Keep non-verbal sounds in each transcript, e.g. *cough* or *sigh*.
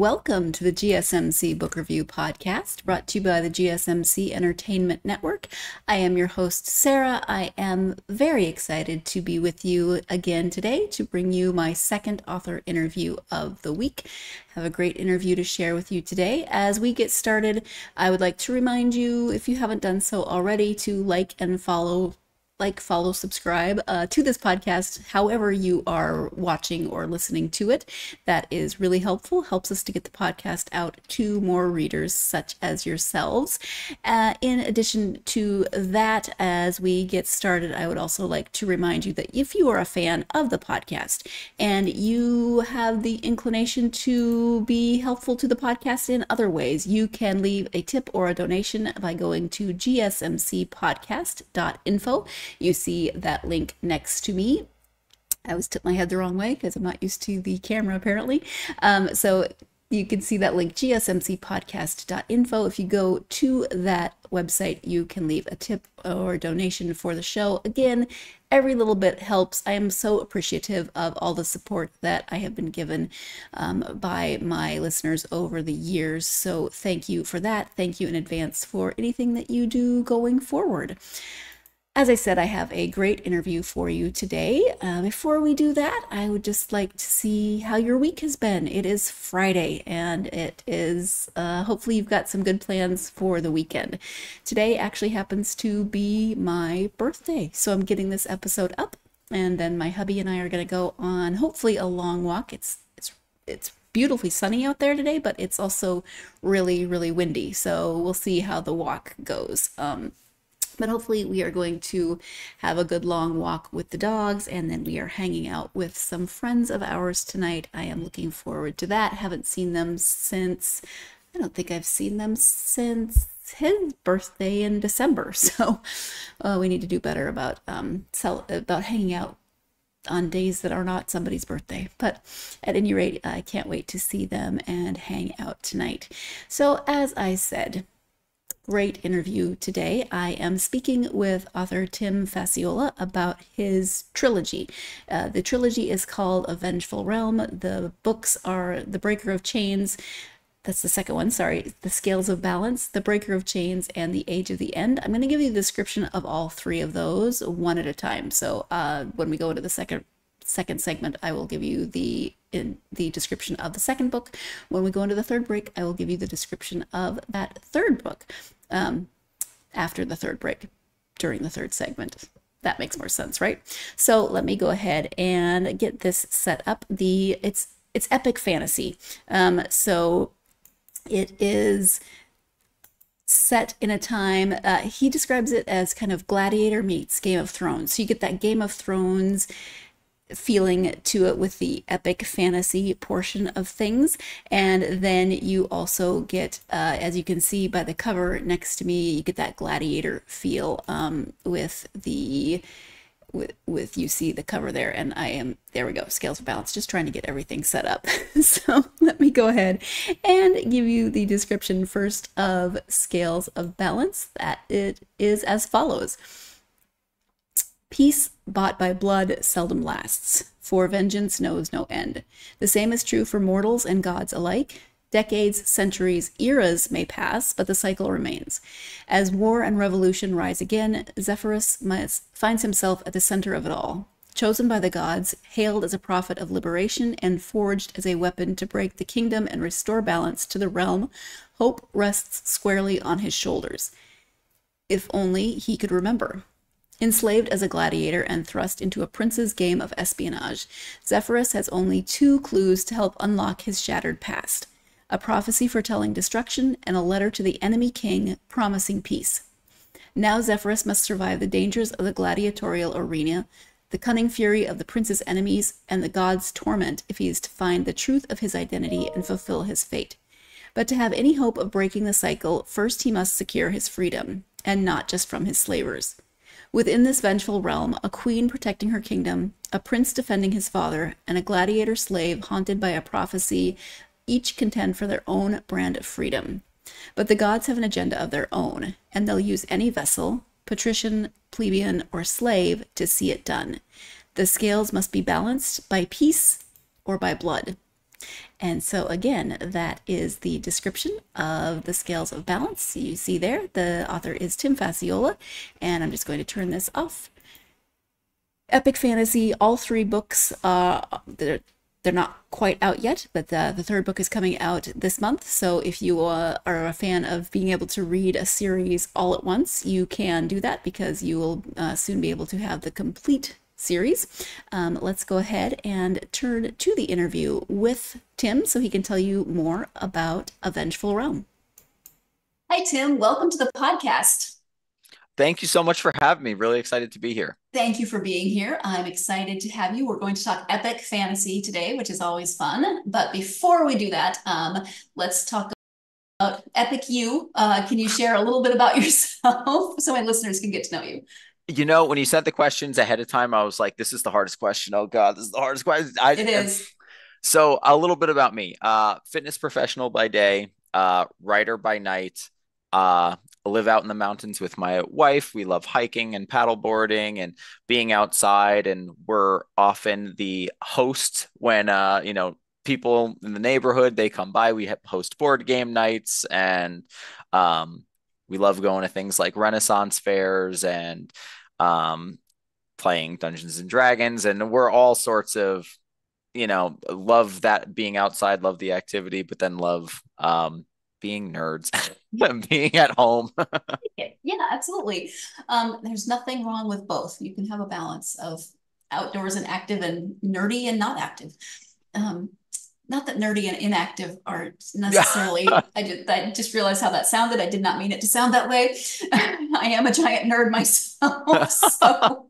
Welcome to the GSMC Book Review Podcast, brought to you by the GSMC Entertainment Network. I am your host, Sarah. I am very excited to be with you again today to bring you my second author interview of the week. Have a great interview to share with you today. As we get started, I would like to remind you, if you haven't done so already, to like and follow like, follow, subscribe uh, to this podcast, however you are watching or listening to it. That is really helpful, helps us to get the podcast out to more readers such as yourselves. Uh, in addition to that, as we get started, I would also like to remind you that if you are a fan of the podcast and you have the inclination to be helpful to the podcast in other ways, you can leave a tip or a donation by going to gsmcpodcast.info. You see that link next to me. I always tip my head the wrong way because I'm not used to the camera apparently. Um, so you can see that link gsmcpodcast.info. If you go to that website, you can leave a tip or donation for the show. Again, every little bit helps. I am so appreciative of all the support that I have been given um, by my listeners over the years. So thank you for that. Thank you in advance for anything that you do going forward. As I said, I have a great interview for you today. Uh, before we do that, I would just like to see how your week has been. It is Friday, and it is uh, hopefully you've got some good plans for the weekend. Today actually happens to be my birthday, so I'm getting this episode up, and then my hubby and I are going to go on hopefully a long walk. It's it's it's beautifully sunny out there today, but it's also really really windy, so we'll see how the walk goes. Um, but hopefully, we are going to have a good long walk with the dogs, and then we are hanging out with some friends of ours tonight. I am looking forward to that. Haven't seen them since, I don't think I've seen them since his birthday in December. *laughs* So uh, we need to do better about um, sell, about hanging out on days that are not somebody's birthday. But at any rate, I can't wait to see them and hang out tonight. So as I said, great interview today. I am speaking with author Tim Facciola about his trilogy. Uh, the trilogy is called A Vengeful Realm. The books are The Breaker of Chains. That's the second one, sorry. The Scales of Balance, The Breaker of Chains, and The Age of the End. I'm going to give you a description of all three of those one at a time. So uh, when we go into the second second segment, I will give you the in the description of the second book. When we go into the third break, I will give you the description of that third book um, after the third break during the third segment. That makes more sense, right? So let me go ahead and get this set up. The it's it's epic fantasy. Um, so it is set in a time uh, he describes it as kind of gladiator meets game of thrones so you get that game of thrones feeling to it with the epic fantasy portion of things. And then you also get, uh, as you can see by the cover next to me, you get that gladiator feel um, with the with, with you see the cover there. And I am there we go scales of balance just trying to get everything set up. *laughs* So let me go ahead and give you the description first of scales of balance. That it is as follows Peace bought by blood seldom lasts, for vengeance knows no end. The same is true for mortals and gods alike. Decades, centuries, eras may pass, but the cycle remains. As war and revolution rise again, Zephyrus finds himself at the center of it all. Chosen by the gods, hailed as a prophet of liberation, and forged as a weapon to break the kingdom and restore balance to the realm, hope rests squarely on his shoulders. If only he could remember. Enslaved as a gladiator and thrust into a prince's game of espionage, Zephyrus has only two clues to help unlock his shattered past a prophecy foretelling destruction and a letter to the enemy king promising peace. Now Zephyrus must survive the dangers of the gladiatorial arena, the cunning fury of the prince's enemies, and the god's torment if he is to find the truth of his identity and fulfill his fate. But to have any hope of breaking the cycle, first he must secure his freedom, and not just from his slavers. Within this vengeful realm, a queen protecting her kingdom, a prince defending his father, and a gladiator slave haunted by a prophecy each contend for their own brand of freedom. But the gods have an agenda of their own, and they'll use any vessel, patrician, plebeian, or slave, to see it done. The scales must be balanced by peace or by blood. And so, again, that is the description of the scales of balance. You see there, the author is Tim Facciola, and I'm just going to turn this off. Epic Fantasy, all three books, uh, they're, they're not quite out yet, but the, the third book is coming out this month. So if you uh, are a fan of being able to read a series all at once, you can do that because you will uh, soon be able to have the complete series. Um, let's go ahead and turn to the interview with Tim so he can tell you more about A Vengeful Realm. Hi, Tim. Welcome to the podcast. Thank you so much for having me. Really excited to be here. Thank you for being here. I'm excited to have you. We're going to talk epic fantasy today, which is always fun. But before we do that, um, let's talk about Epic You. Uh, can you share a little bit about *laughs* yourself so my listeners can get to know you? You know, when you sent the questions ahead of time, I was like, this is the hardest question. Oh God, this is the hardest question. I, it is. So a little bit about me. Uh, fitness professional by day, uh, writer by night. Uh, live out in the mountains with my wife. We love hiking and paddleboarding and being outside. And we're often the host when, uh, you know, people in the neighborhood, they come by, we host board game nights and, um, we love going to things like Renaissance fairs and um, playing Dungeons and Dragons, and we're all sorts of, you know, love that being outside, love the activity, but then love um, being nerds, *laughs* being at home. *laughs* yeah, absolutely. Um, there's nothing wrong with both. You can have a balance of outdoors and active, and nerdy and not active. Um, not that nerdy and inactive are *laughs* necessarily i did i just realized how that sounded. I did not mean it to sound that way. *laughs* I am a giant nerd myself *laughs* so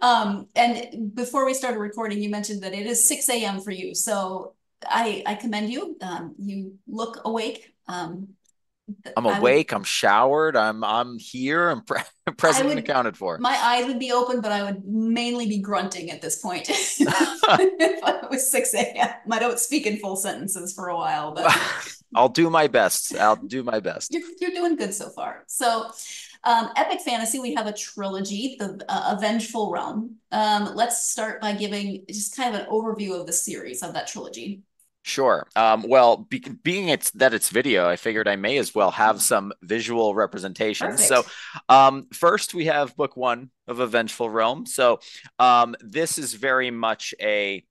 um and before we started recording you mentioned that it is 6 a.m for you. So i i commend you. Um you look awake. Um I'm awake. Would, I'm showered. I'm I'm here. I'm pre- *laughs* present would, and accounted for. My eyes would be open, but I would mainly be grunting at this point *laughs* *laughs* if it was 6 a.m. I don't speak in full sentences for a while, but I'll do my best. I'll do my best. You're, you're doing good so far. So, um, epic fantasy, we have a trilogy, the uh, A Vengeful Realm. Um, let's start by giving just kind of an overview of the series of that trilogy. Sure. Um, well, be, being it's that it's video, I figured I may as well have some visual representation. Perfect. So, um, first we have book one of A Vengeful Realm. So, um, this is very much a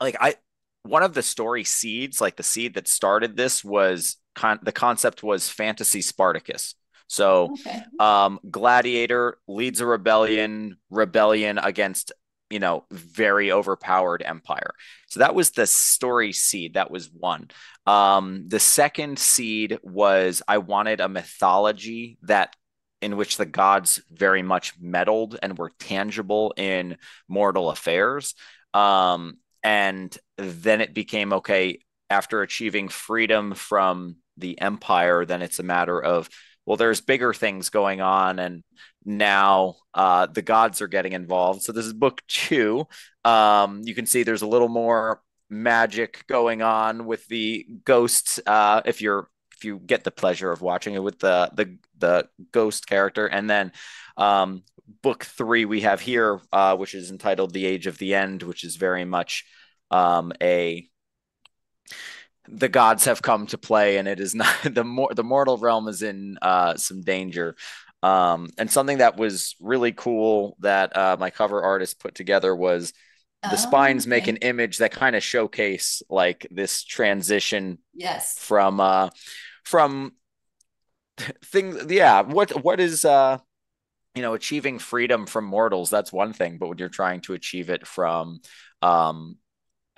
like I one of the story seeds, like the seed that started this was con- the concept was fantasy Spartacus. So, okay. um, Gladiator leads a rebellion, rebellion against you know, very overpowered empire. So that was the story seed. That was one. Um, the second seed was I wanted a mythology that in which the gods very much meddled and were tangible in mortal affairs. Um, and then it became okay after achieving freedom from the empire, then it's a matter of well, there's bigger things going on, and now uh, the gods are getting involved. So this is book two. Um, you can see there's a little more magic going on with the ghosts. Uh, if you're if you get the pleasure of watching it with the the the ghost character, and then um, book three we have here, uh, which is entitled "The Age of the End," which is very much um, a the gods have come to play and it is not *laughs* the more the mortal realm is in uh, some danger um, and something that was really cool that uh, my cover artist put together was the oh, spines okay. make an image that kind of showcase like this transition yes from uh from *laughs* things yeah what what is uh you know achieving freedom from mortals that's one thing but when you're trying to achieve it from um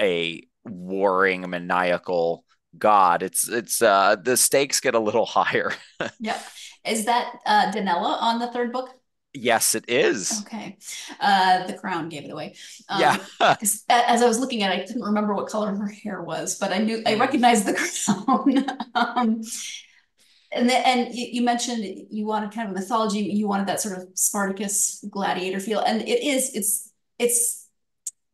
a warring maniacal god it's it's uh the stakes get a little *laughs* higher yep is that uh danella on the third book Yes, it is. Okay. Uh, the crown gave it away. Um, yeah. *laughs* as I was looking at it, I couldn't remember what color her hair was, but I knew I mm. recognized the *laughs* crown. um, and then, and you mentioned you wanted kind of mythology. You wanted that sort of Spartacus gladiator feel, and it is. It's it's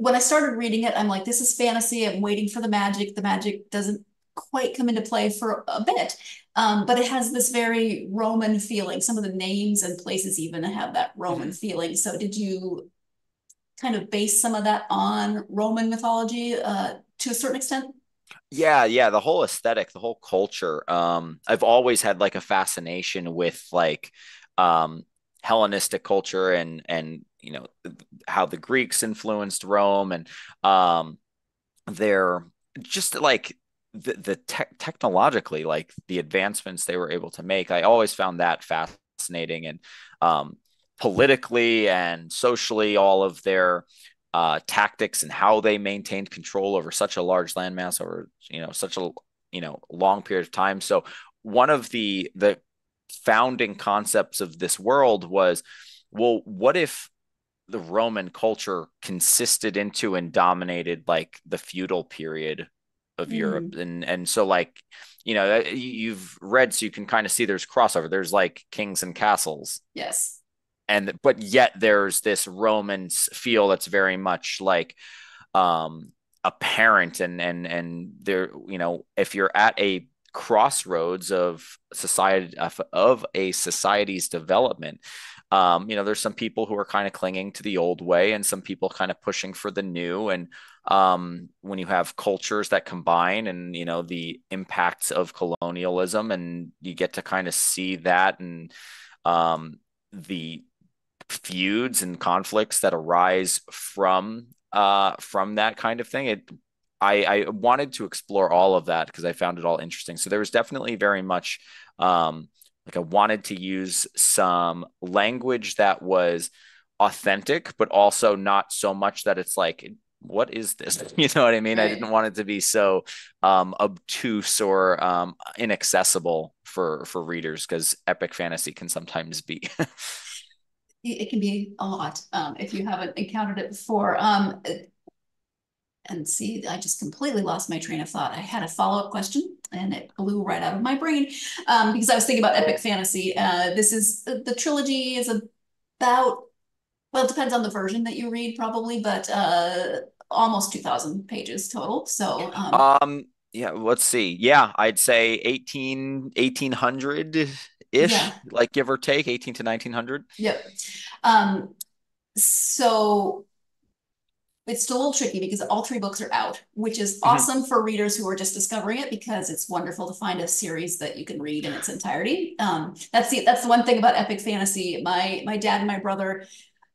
when I started reading it, I'm like, this is fantasy. I'm waiting for the magic. The magic doesn't quite come into play for a bit. Um, but it has this very Roman feeling. Some of the names and places even have that Roman mm-hmm. feeling. So did you kind of base some of that on Roman mythology uh, to a certain extent? Yeah, yeah, the whole aesthetic, the whole culture. Um, I've always had like a fascination with like um Hellenistic culture and and you know how the Greeks influenced Rome and um their just like the, the te- technologically like the advancements they were able to make. I always found that fascinating and um politically and socially all of their uh, tactics and how they maintained control over such a large landmass over you know such a you know long period of time. So one of the the founding concepts of this world was, well, what if the Roman culture consisted into and dominated like the feudal period of mm. Europe? And and so like you know you've read so you can kind of see there's crossover. There's like kings and castles. Yes. And but yet there's this Roman feel that's very much like um apparent and and and there you know if you're at a crossroads of society of, of a society's development. Um, you know there's some people who are kind of clinging to the old way and some people kind of pushing for the new. And um, when you have cultures that combine and you know the impacts of colonialism and you get to kind of see that and um, the feuds and conflicts that arise from uh from that kind of thing it i i wanted to explore all of that because i found it all interesting so there was definitely very much um like i wanted to use some language that was authentic but also not so much that it's like what is this *laughs* you know what i mean right. i didn't want it to be so um obtuse or um inaccessible for for readers because epic fantasy can sometimes be *laughs* it can be a lot um, if you haven't encountered it before. Um, and see, I just completely lost my train of thought. I had a follow-up question and it blew right out of my brain um, because I was thinking about epic fantasy. Uh, this is the, the, trilogy is about, well, it depends on the version that you read probably, but uh, almost 2000 pages total. So, um, um yeah, let's see. Yeah, I'd say 18, 1800 ish, yeah. like give or take 18 to 1900. Yep. Um, so it's still a little tricky because all three books are out, which is mm-hmm. awesome for readers who are just discovering it because it's wonderful to find a series that you can read in its entirety. Um, that's the that's the one thing about epic fantasy. My my dad and my brother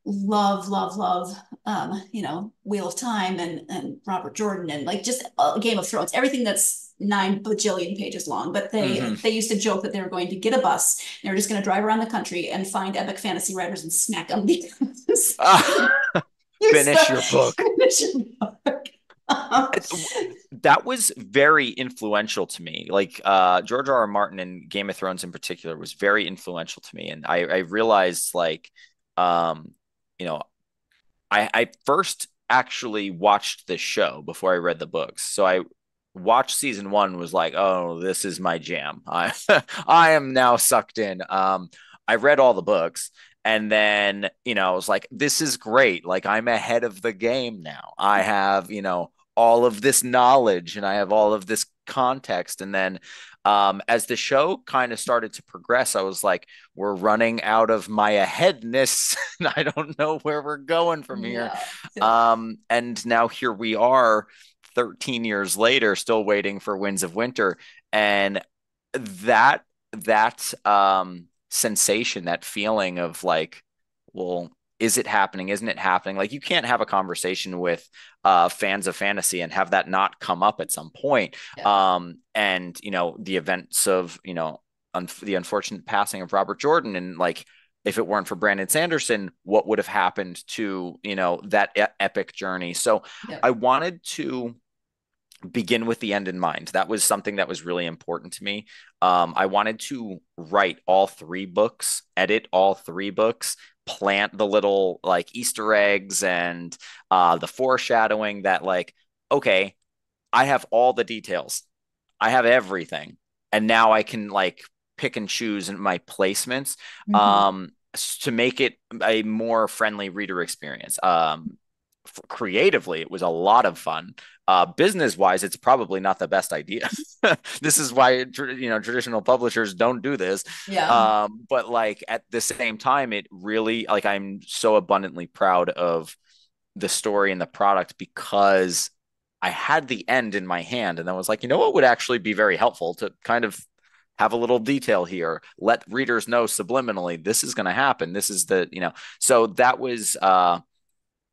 love love love um, you know Wheel of Time and and Robert Jordan and like just uh, Game of Thrones, everything that's nine bajillion pages long, but they mm-hmm. they used to joke that they were going to get a bus. They were just going to drive around the country and find epic fantasy writers and smack them because *laughs* *laughs* *laughs* uh, *laughs* finish your book. Finish your book. that was very influential to me. Like uh, George R. R. Martin and Game of Thrones in particular was very influential to me, and I, I realized like, um, you know, I, I first actually watched this show before I read the books. So I watched season one was like, oh, this is my jam. I *laughs* I am now sucked in. Um, I read all the books and then you know, I was like, this is great. Like I'm ahead of the game now. I have, you know, all of this knowledge and I have all of this context. And then um, as the show kind of started to progress, I was like, we're running out of my aheadness. *laughs* I don't know where we're going from here. Yeah. Um, and now here we are 13 years later still waiting for winds of winter and that that um sensation that feeling of like well is it happening isn't it happening like you can't have a conversation with uh fans of fantasy and have that not come up at some point yeah. um and you know the events of you know un- the unfortunate passing of Robert Jordan and like if it weren't for Brandon Sanderson, what would have happened to you know that e- epic journey? So yeah. I wanted to begin with the end in mind. That was something that was really important to me. Um, I wanted to write all three books, edit all three books, plant the little like Easter eggs and uh, the foreshadowing that, like, okay, I have all the details, I have everything, and now I can like pick and choose in my placements mm-hmm. um, to make it a more friendly reader experience. Um, creatively it was a lot of fun. Uh, business wise it's probably not the best idea. *laughs* This is why you know traditional publishers don't do this. Yeah. Um, but like at the same time it really like i'm so abundantly proud of the story and the product because I had the end in my hand, and then was like, you know what would actually be very helpful to kind of have a little detail here? Let readers know subliminally this is going to happen. This is the you know. So that was uh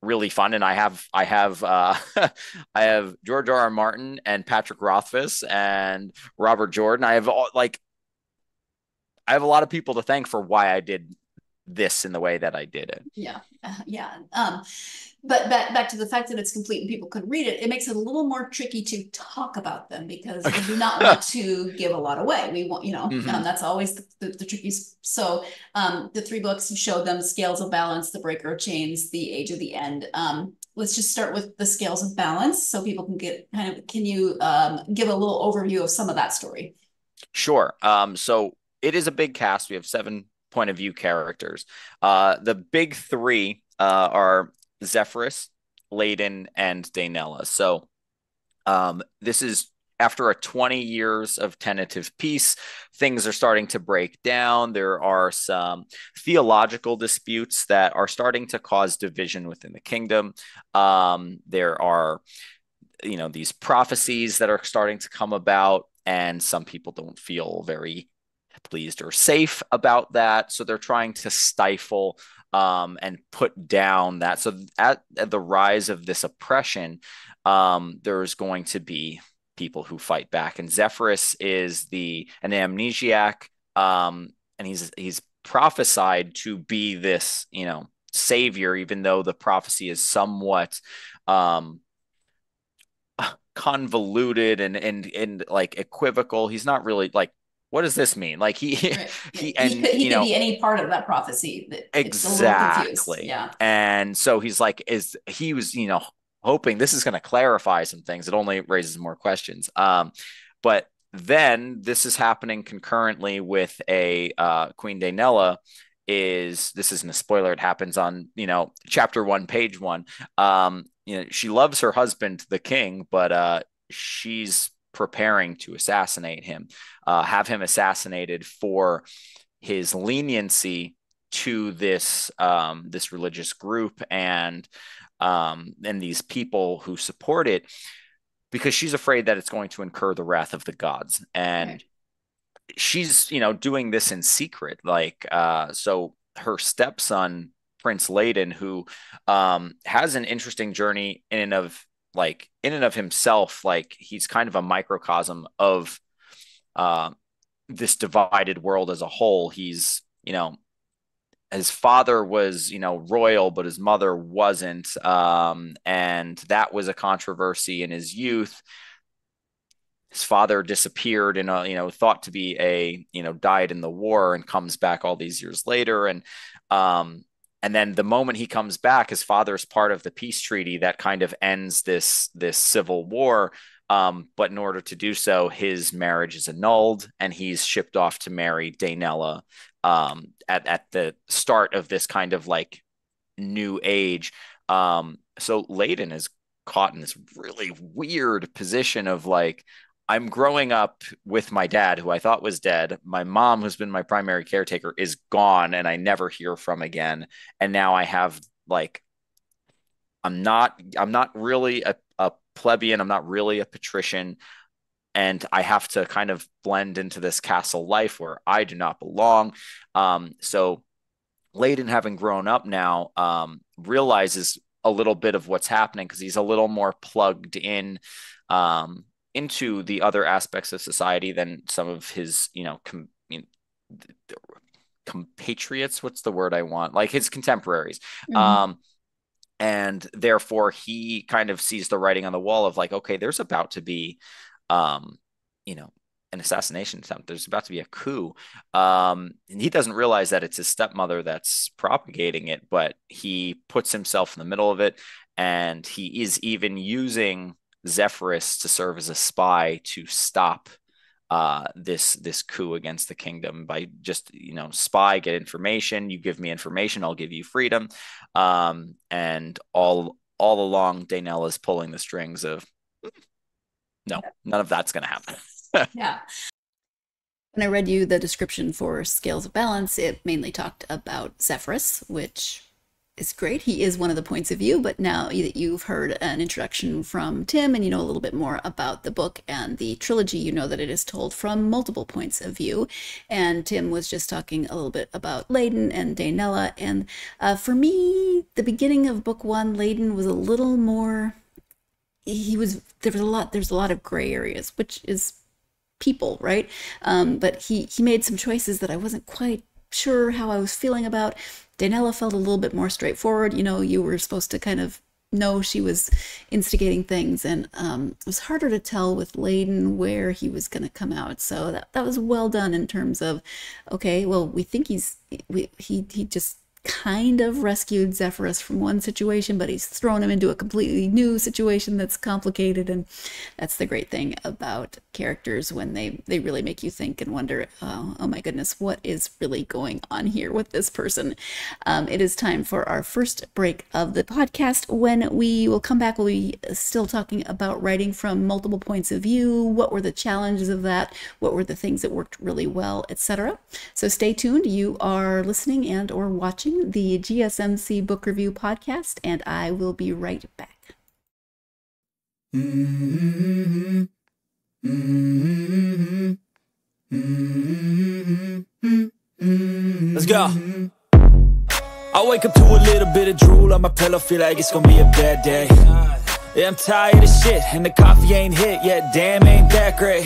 really fun. And i have i have uh *laughs* i have george r. r martin and patrick rothfuss and robert jordan. I have all like i have a lot of people to thank for why i did this in the way that i did it. Yeah. Uh, *laughs* yeah. Um but back, back to the fact that it's complete and people could read it, it makes it a little more tricky to talk about them because we do *laughs* not want to give a lot away. We want, you know, mm-hmm. um, that's always the, the, the trickiest. So um, the three books you showed them Scales of Balance, The Breaker of Chains, The Age of the End. Um, let's just start with the Scales of Balance so people can get kind of, can you um, give a little overview of some of that story? Sure. Um, so it is a big cast. We have seven point of view characters. Uh, the big three uh, are Zephyrus, Layden, and Daenela. So um, this is after a 20 years of tentative peace, things are starting to break down. There are some theological disputes that are starting to cause division within the kingdom. Um, there are, you know, these prophecies that are starting to come about, and some people don't feel very pleased or safe about that. So they're trying to stifle um, and put down that. So at, at, the rise of this oppression, um, there's going to be people who fight back. And Zephyrus is the an amnesiac, um, and he's he's prophesied to be this, you know, savior, even though the prophecy is somewhat um, *sighs* convoluted and and and like equivocal. He's not really like what does this mean? Like he *laughs* right. he and he could, he you know, be any part of that prophecy. exactly. Yeah. And so he's like, is he was you know hoping this is going to clarify some things. It only raises more questions. Um, but then this is happening concurrently with a uh, Queen Daenela is this isn't a spoiler it happens on you know chapter one page one um you know she loves her husband the king but uh she's preparing to assassinate him, uh, have him assassinated for his leniency to this um, this religious group and um, and these people who support it, because she's afraid that it's going to incur the wrath of the gods and. Right. She's, you know, doing this in secret. Like, uh, so her stepson Prince Layden, who um, has an interesting journey in and of like in and of himself, like he's kind of a microcosm of uh, this divided world as a whole. He's, you know, his father was, you know, royal, but his mother wasn't. Um, and that was a controversy in his youth. His father disappeared and, you know, thought to be a, you know, died in the war and comes back all these years later. And, um, and then the moment he comes back his father is part of the peace treaty that kind of ends this this civil war. Um, but in order to do so his marriage is annulled and he's shipped off to marry Daenela um, at, at the start of this kind of like new age. Um, so Layden is caught in this really weird position of like I'm growing up with my dad, who I thought was dead. My mom, who's been my primary caretaker, is gone and I never hear from again. And now I have like, I'm not, I'm not really a, a plebeian. I'm not really a patrician. And I have to kind of blend into this castle life where I do not belong. Um, so Layden, having grown up now, um, realizes a little bit of what's happening because he's a little more plugged in um, into the other aspects of society than some of his, you know, com- you know compatriots. What's the word I want? Like his contemporaries. Mm-hmm. Um, and therefore he kind of sees the writing on the wall of like, okay, there's about to be, um, you know, an assassination attempt. There's about to be a coup. Um, and he doesn't realize that it's his stepmother that's propagating it, but he puts himself in the middle of it. And he is even using Zephyrus to serve as a spy to stop uh, this this coup against the kingdom by just you know spy get information you give me information i'll give you freedom. Um, and all all along Daenela is pulling the strings of no none of that's going to happen. *laughs* Yeah. When i read you the description for scales of balance it mainly talked about zephyrus which is great. He is one of the points of view, but now that you've heard an introduction from Tim and you know a little bit more about the book and the trilogy, you know that it is told from multiple points of view. And Tim was just talking a little bit about Layden and Daenella. And uh, for me, the beginning of book one, Layden was a little more. He was there was a lot. There's a lot of gray areas, which is people, right? Um, but he he made some choices that I wasn't quite sure how I was feeling about. Daenella felt a little bit more straightforward. You know, you were supposed to kind of know she was instigating things, and um, it was harder to tell with Layden where he was going to come out. So that that was well done in terms of, okay, well, we think he's we, he he just kind of rescued Zephyrus from one situation, but he's thrown him into a completely new situation that's complicated. And that's the great thing about characters when they, they really make you think and wonder, oh, oh my goodness, what is really going on here with this person? Um, it is time for our first break of the podcast. When we will come back, we'll be still talking about writing from multiple points of view. What were the challenges of that? What were the things that worked really well, etc. So stay tuned. You are listening and or watching the GSMC Book Review Podcast, and I will be right back. Let's go. I wake up to a little bit of drool on my pillow, feel like it's gonna be a bad day. Yeah, I'm tired of shit, and the coffee ain't hit yet, damn, ain't that great.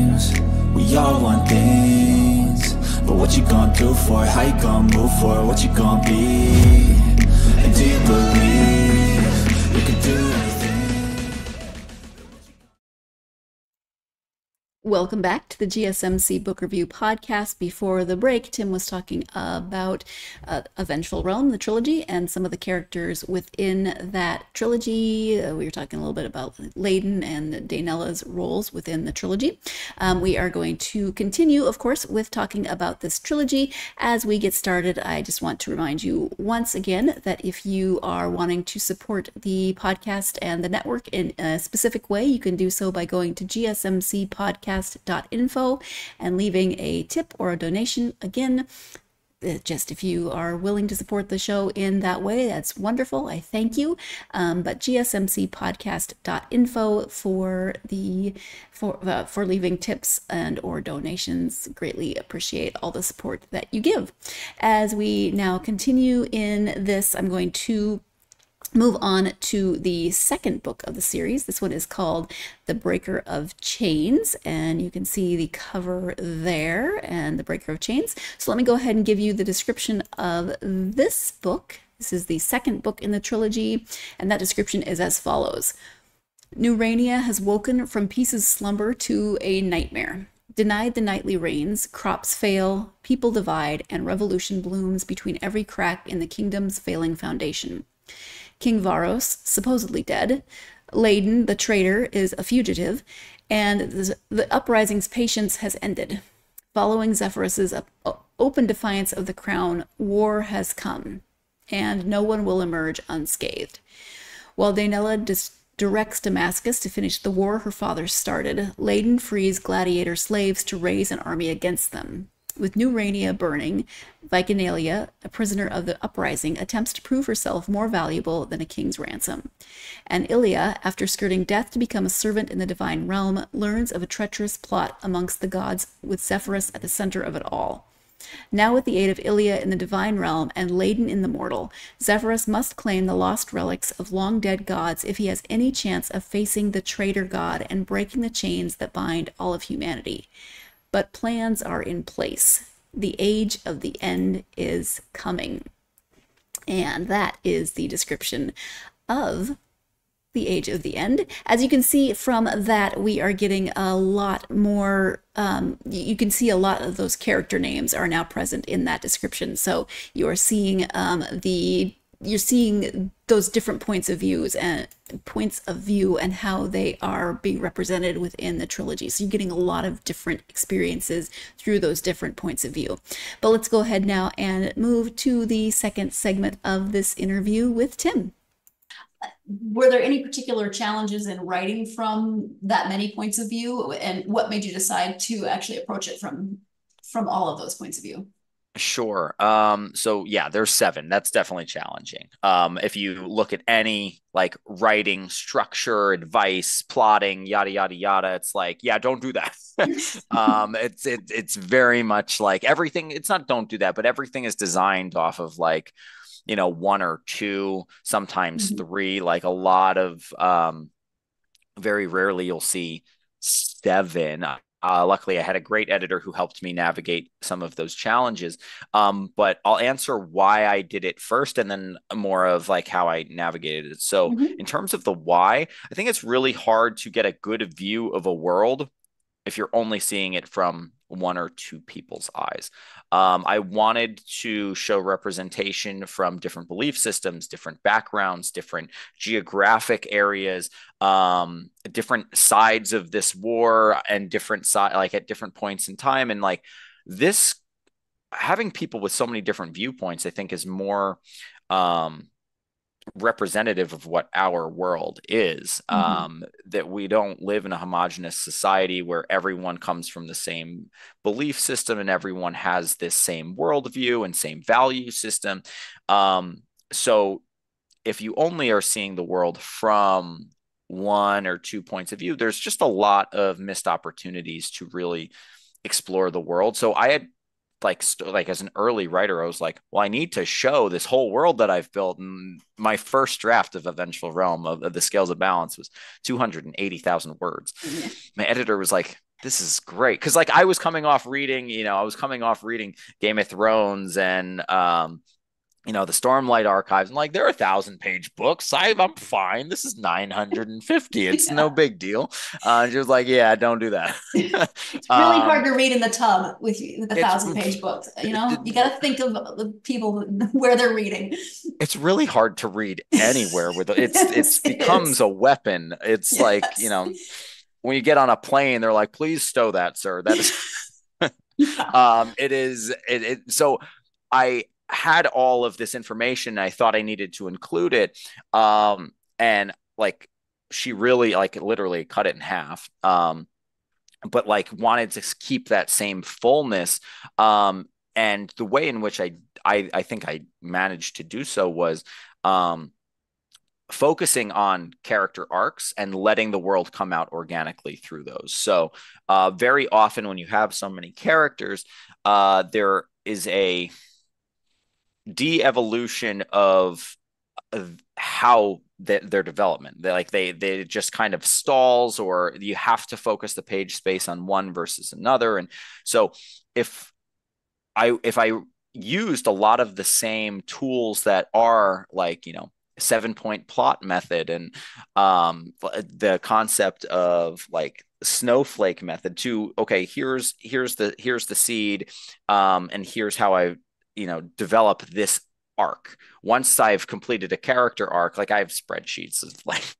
We all want things but what you gonna do for it? How you gonna move for it? What you gonna be? And do you believe you can do anything? Welcome back to the GSMC Book Review Podcast. Before the break, Tim was talking about uh, Vengeful Realm, the trilogy, and some of the characters within that trilogy. Uh, we were talking a little bit about Layden and Daenella's roles within the trilogy. Um, we are going to continue, of course, with talking about this trilogy. As we get started, I just want to remind you once again that if you are wanting to support the podcast and the network in a specific way, you can do so by going to GSMC Podcast podcast.info and leaving a tip or a donation. Again, uh, just if you are willing to support the show in that way, that's wonderful. I thank you. Um, but gsmcpodcast.info for the for uh, for leaving tips and or donations. Greatly appreciate all the support that you give. As we now continue in this, I'm going to move on to the second book of the series. This one is called The Breaker of Chains, and you can see the cover there and The Breaker of Chains. So let me go ahead and give you the description of this book. This is the second book in the trilogy, and that description is as follows. New Rania has woken from Peace's slumber to a nightmare. Denied the nightly rains, crops fail, people divide, and revolution blooms between every crack in the kingdom's failing foundation. King Varos, supposedly dead. Layden, the traitor, is a fugitive, and the, uprising's patience has ended. Following Zephyrus's open defiance of the crown, war has come, and no one will emerge unscathed. While Daenella directs Damascus to finish the war her father started, Layden frees gladiator slaves to raise an army against them. With New burning, Vicanalia, a prisoner of the uprising, attempts to prove herself more valuable than a king's ransom. And Ilia, after skirting death to become a servant in the divine realm, learns of a treacherous plot amongst the gods with Zephyrus at the center of it all. Now, with the aid of Ilia in the divine realm and Layden in the mortal, Zephyrus must claim the lost relics of long dead gods if he has any chance of facing the traitor god and breaking the chains that bind all of humanity but plans are in place. The age of the end is coming. And that is the description of the age of the end. As you can see from that, we are getting a lot more, um, you can see a lot of those character names are now present in that description. So you are seeing um, the you're seeing those different points of views and points of view and how they are being represented within the trilogy. So you're getting a lot of different experiences through those different points of view. But let's go ahead now and move to the second segment of this interview with Tim. Were there any particular challenges in writing from that many points of view, and what made you decide to actually approach it from from all of those points of view? Sure. Um, so yeah, there's seven. That's definitely challenging. Um, if you look at any like writing structure, advice, plotting, yada yada yada, it's like, yeah, don't do that. *laughs* um, it's it, it's very much like everything. It's not don't do that, but everything is designed off of like, you know, one or two, sometimes mm-hmm. three. Like a lot of um, very rarely you'll see seven. Uh, luckily, I had a great editor who helped me navigate some of those challenges. Um, but I'll answer why I did it first and then more of like how I navigated it. So, mm-hmm. in terms of the why, I think it's really hard to get a good view of a world if you're only seeing it from one or two people's eyes. Um, I wanted to show representation from different belief systems, different backgrounds, different geographic areas, um, different sides of this war, and different side like at different points in time. And like this, having people with so many different viewpoints, I think, is more um, representative of what our world is mm-hmm. um, that we don't live in a homogenous society where everyone comes from the same belief system and everyone has this same worldview and same value system um, so if you only are seeing the world from one or two points of view there's just a lot of missed opportunities to really explore the world so i had like st- like as an early writer i was like well i need to show this whole world that i've built. And my first draft of a vengeful realm of, of the scales of balance was 280000 words. *laughs* My editor was like this is great. Because like i was coming off reading you know i was coming off reading game of thrones and um you know the stormlight archives and like there are a thousand page books. I, i'm fine. This is 950 *laughs* it's yeah. no big deal. Uh she was like yeah don't do that. *laughs* It's really *laughs* um, hard to read in the tub with, with a thousand page books you know? you got to think of the people where they're reading. It's really hard to read anywhere with it it's yes, it's it becomes is. a weapon. It's yes. like you know when you get on a plane they're like please stow that sir. That is yeah. um it is it, it so I had all of this information. I thought I needed to include it. Um, and like she really like literally cut it in half. Um, but like wanted to keep that same fullness. Um, and the way in which I, I, I think I managed to do so was, um, focusing on character arcs and letting the world come out organically through those. So, uh, very often when you have so many characters, uh, there is a de-evolution of, of how the, their development. They like they they just kind of stalls or you have to focus the page space on one versus another. And so if i if i used a lot of the same tools that are like you know seven point plot method and um, the concept of like snowflake method to okay here's here's the here's the seed um, and here's how i you know develop this arc. Once i've completed a character arc like i have spreadsheets of *laughs* like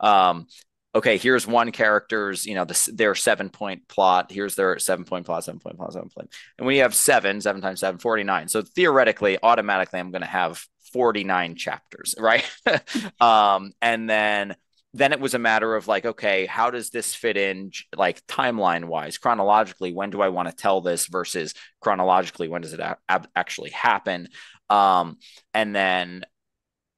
um okay here's one character's you know the, their seven point plot here's their seven point plot seven point plot seven point and you have seven seven times seven 49 so theoretically automatically i'm going to have 49 chapters *laughs* right? *laughs* Um and then then it was a matter of like okay how does this fit in like timeline wise chronologically when do i want to tell this versus chronologically when does it a- actually happen? Um and then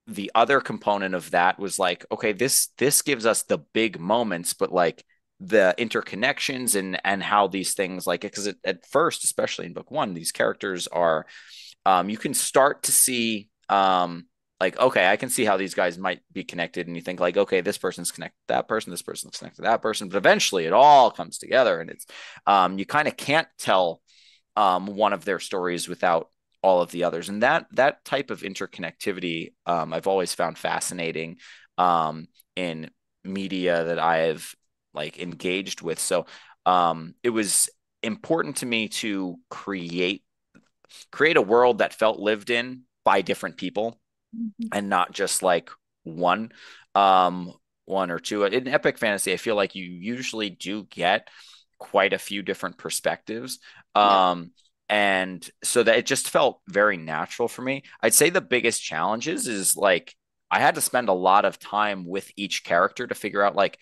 the other component of that was like okay this this gives us the big moments but like the interconnections and and how these things like because at first especially in book one these characters are um you can start to see um like okay i can see how these guys might be connected and you think like okay this person's connected to that person this person's connected to that person but eventually it all comes together and it's um, you kind of can't tell um, one of their stories without all of the others and that that type of interconnectivity um, i've always found fascinating um, in media that i've like engaged with so um, it was important to me to create create a world that felt lived in by different people mm-hmm. and not just like one um one or two. In epic fantasy i feel like you usually do get quite a few different perspectives um yeah. and so that it just felt very natural for me. I'd say the biggest challenges is like i had to spend a lot of time with each character to figure out like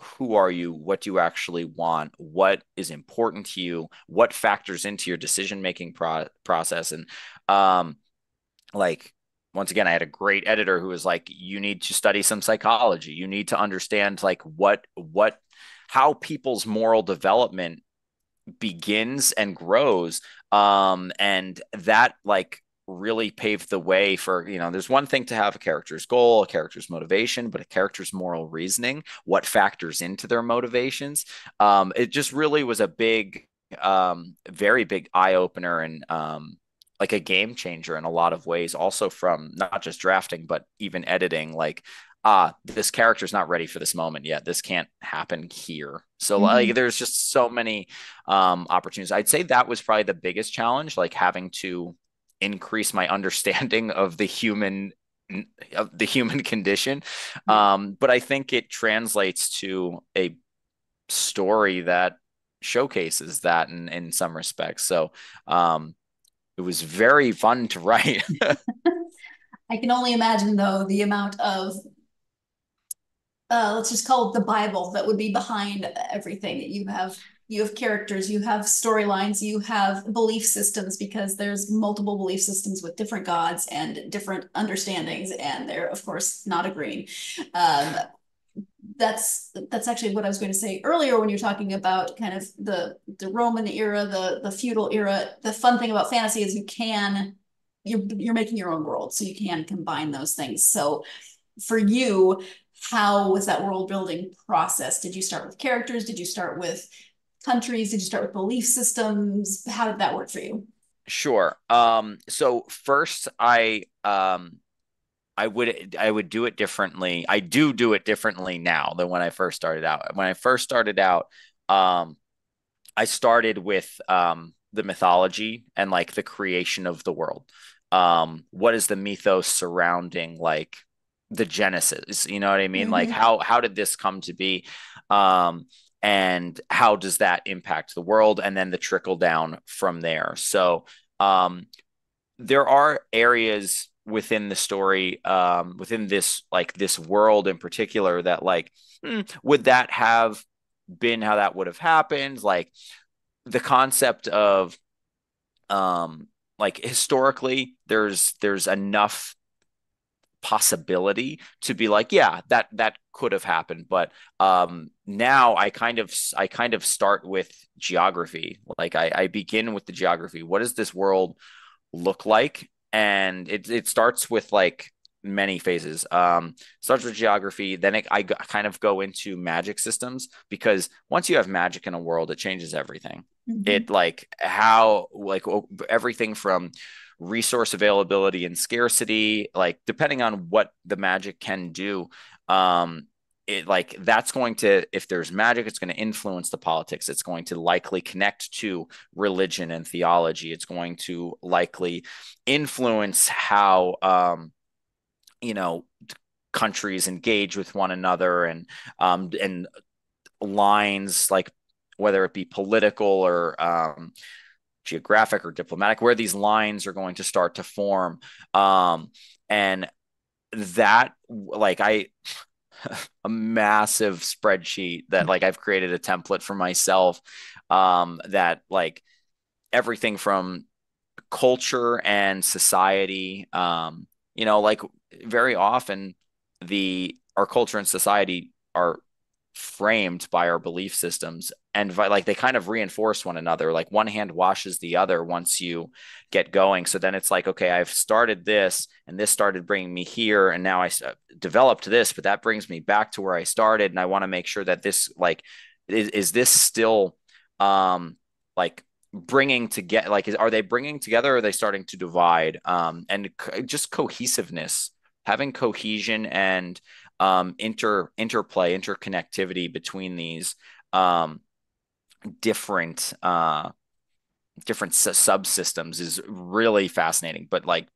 who are you? What do you actually want? What is important to you? What factors into your decision making pro- process? And um like once again i had a great editor who was like you need to study some psychology. You need to understand like what what how people's moral development begins and grows. Um and that like really paved the way for you know there's one thing to have a character's goal a character's motivation but a character's moral reasoning what factors into their motivations. Um it just really was a big um very big eye opener and um like a game changer in a lot of ways also from not just drafting but even editing like ah this character's not ready for this moment yet. This can't happen here. So mm-hmm. like there's just so many um opportunities. I'd say that was probably the biggest challenge like having to increase my *laughs* understanding of the human of the human condition. Mm-hmm. um but i think it translates to a story that showcases that in in some respects. So um it was very fun to write. *laughs* *laughs* I can only imagine though the amount of uh, let's just call it the Bible that would be behind everything. You have you have characters, you have storylines, you have belief systems because there's multiple belief systems with different gods and different understandings, and they're of course not agreeing. Um, that's that's actually what I was going to say earlier when you're talking about kind of the the Roman era, the the feudal era. The fun thing about fantasy is you can you're you're making your own world, so you can combine those things. So for you, how was that world building process? Did you start with characters? Did you start with countries? Did you start with belief systems? How did that work for you? Sure. Um, so first I um I would I would do it differently. I do do it differently now than when I first started out. When I first started out, um, I started with um, the mythology and like the creation of the world. Um, what is the mythos surrounding like the genesis? You know what I mean? Mm-hmm. Like how how did this come to be? Um, and how does that impact the world? And then the trickle down from there. So um, there are areas within the story um within this like this world in particular that like hmm, would that have been how that would have happened? Like the concept of um like historically there's there's enough possibility to be like yeah that that could have happened. But um now i kind of i kind of start with geography. Like i i begin with the geography. What does this world look like and it it starts with like many phases. Um, starts with geography, then it, I g- kind of go into magic systems because once you have magic in a world, it changes everything. Mm-hmm. It like how like everything from resource availability and scarcity, like depending on what the magic can do. Um, it like that's going to if there's magic it's going to influence the politics. It's going to likely connect to religion and theology. It's going to likely influence how um you know countries engage with one another and um and lines like whether it be political or um geographic or diplomatic where these lines are going to start to form. Um and that like i *laughs* a massive spreadsheet that like I've created a template for myself um, that like everything from culture and society um, you know like very often the our culture and society are framed by our belief systems and like they kind of reinforce one another like one hand washes the other once you get going. So then it's like okay i've started this and this started bringing me here and now i uh, developed this but that brings me back to where i started and i want to make sure that this like is, is this still um like bringing to get like is, are they bringing together or are they starting to divide? Um and co- just cohesiveness having cohesion and um, inter interplay, interconnectivity between these um, different uh, different subsystems is really fascinating. But like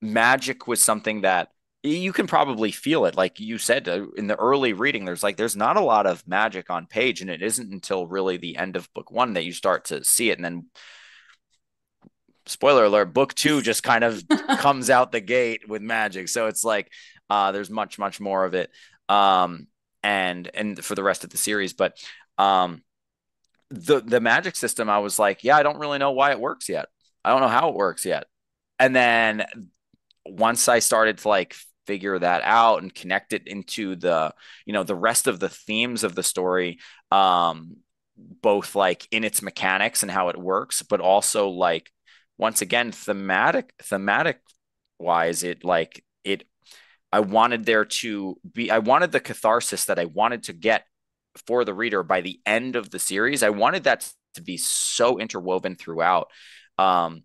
magic was something that you can probably feel it like you said uh, in the early reading there's like there's not a lot of magic on page and it isn't until really the end of book 1 that you start to see it and then spoiler alert book 2 just kind of *laughs* comes out the gate with magic so it's like uh there's much much more of it um and and for the rest of the series but um the the magic system I was like yeah I don't really know why it works yet. I don't know how it works yet. And then once I started to like figure that out and connect it into the you know the rest of the themes of the story um both like in its mechanics and how it works but also like once again thematic thematic wise it like it i wanted there to be i wanted the catharsis that i wanted to get for the reader by the end of the series i wanted that to be so interwoven throughout um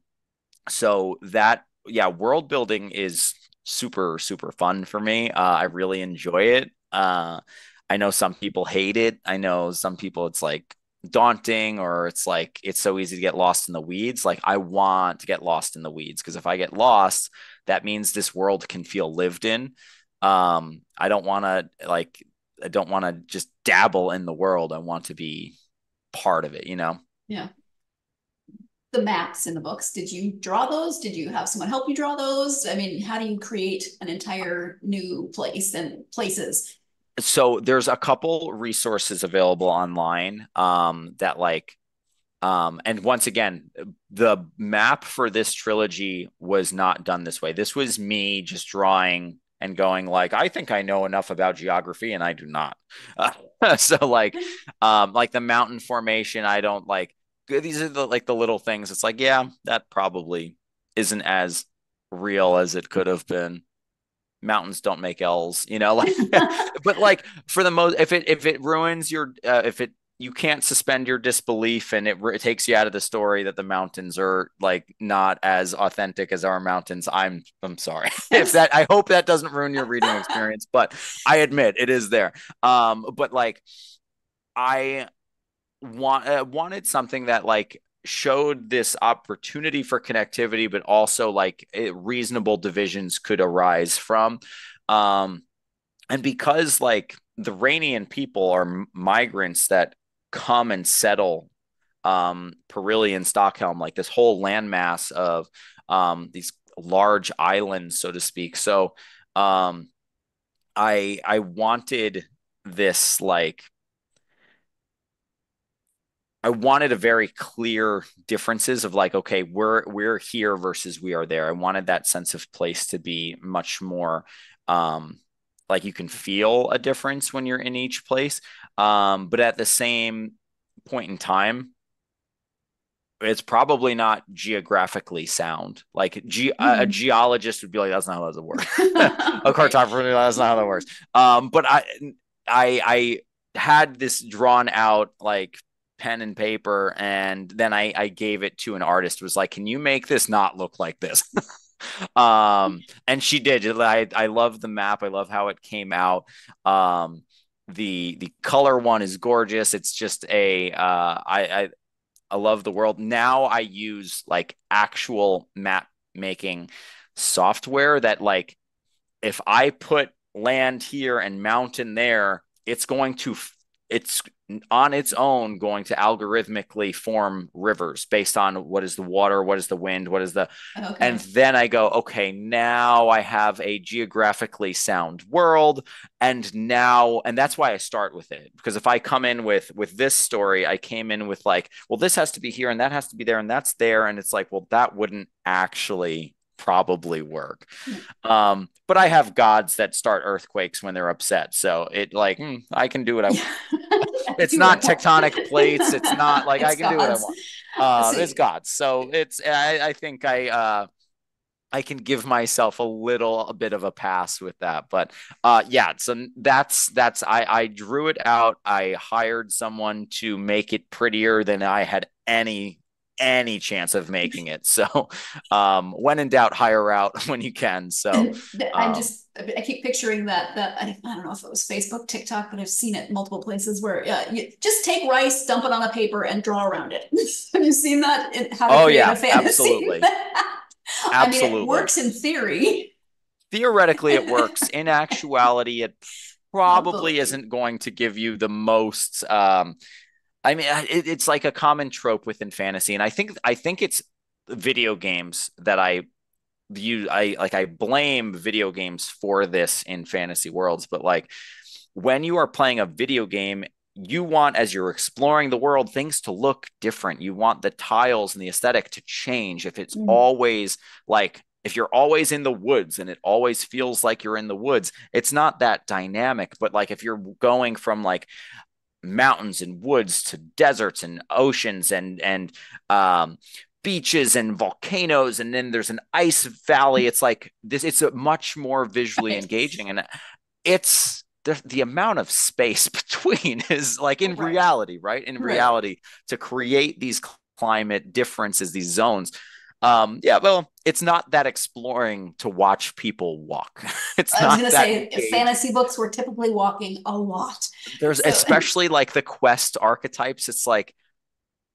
so that yeah world building is super super fun for me. Uh, I really enjoy it. Uh, I know some people hate it. I know some people it's like daunting or it's like it's so easy to get lost in the weeds. Like I want to get lost in the weeds because if I get lost, that means this world can feel lived in. Um, I don't want to like I don't want to just dabble in the world. I want to be part of it, you know? Yeah the maps in the books. Did you draw those? Did you have someone help you draw those? I mean, how do you create an entire new place and places? So there's a couple resources available online um, that like um, and once again, the map for this trilogy was not done this way. This was me just drawing and going like, I think I know enough about geography, and I do not. Uh, *laughs* so like, um, like the mountain formation, I don't like these are the like the little things. It's like, yeah, that probably isn't as real as it could have been. Mountains don't make L's, you know, *laughs* like, but like for the most, if it if it ruins your, uh, if it you can't suspend your disbelief and it, it takes you out of the story that the mountains are like not as authentic as our mountains. I'm i'm sorry. *laughs* If that i hope that doesn't ruin your reading experience but i admit it is there. Um but like i want uh, wanted something that like showed this opportunity for connectivity but also like it, reasonable divisions could arise from. Um and because like the Rainian people are migrants that come and settle um Perillian Stockholm, like this whole landmass of um these large islands so to speak so um I I wanted this like I wanted a very clear differences of like, okay, we're we're here versus we are there. I wanted that sense of place to be much more um, like you can feel a difference when you're in each place. Um, but at the same point in time, it's probably not geographically sound. Like ge- mm. a, hmm. geologist would be like, "That's not how that works." *laughs* *laughs* a cartographer, that's not how that works. Um, but I, I, I had this drawn out like pen and paper and then I, I gave it to an artist was like can you make this not look like this *laughs* um and she did. I, I love the map. I love how it came out. Um the the color one is gorgeous. It's just a uh i i, I love the world. Now i use like actual map making software that like if i put land here and mountain there it's going to it's on its own going to algorithmically form rivers based on what is the water, what is the wind, what is the, okay. and then I go, okay, now I have a geographically sound world, and now, and that's why I start with it because if I come in with with this story, I came in with like, well, this has to be here and that has to be there and that's there, and it's like, well, that wouldn't actually probably work. Hmm. Um, but I have gods that start earthquakes when they're upset, so it like mm, I can do what I *laughs* want. *laughs* it's not tectonic plates. It's not like it's I can gods. do what I want. *laughs* Uh, it's gods. So it's I, I think I uh, I can give myself a little a bit of a pass with that. But uh, yeah, so that's that's I I drew it out. I hired someone to make it prettier than I had any any chance of making it. So um, when in doubt, hire out *laughs* when you can. So *clears throat* I'm um, just I keep picturing that that I, I, don't know if it was Facebook, TikTok, but I've seen it multiple places where uh, you just take rice, dump it on a paper, and draw around it. *laughs* Have you seen that? In how oh yeah, absolutely. Absolutely. *laughs* I mean, it works in theory. Theoretically, it works. In actuality, it probably isn't going to give you the most. Um, I mean, it, it's like a common trope within fantasy, and I think I think it's video games that I view. I like I blame video games for this in fantasy worlds, but like when you are playing a video game you want as you're exploring the world things to look different you want the tiles and the aesthetic to change if it's mm. always like if you're always in the woods and it always feels like you're in the woods it's not that dynamic but like if you're going from like mountains and woods to deserts and oceans and and um beaches and volcanoes and then there's an ice valley it's like this it's a much more visually engaging and it's the, the amount of space *laughs* between is like in right. reality, right? In right. reality, to create these climate differences, these zones. Um, yeah, well, it's not that exploring to watch people walk. *laughs* it's I was gonna say fantasy books were typically walking a lot. There's so. especially like the quest archetypes, it's like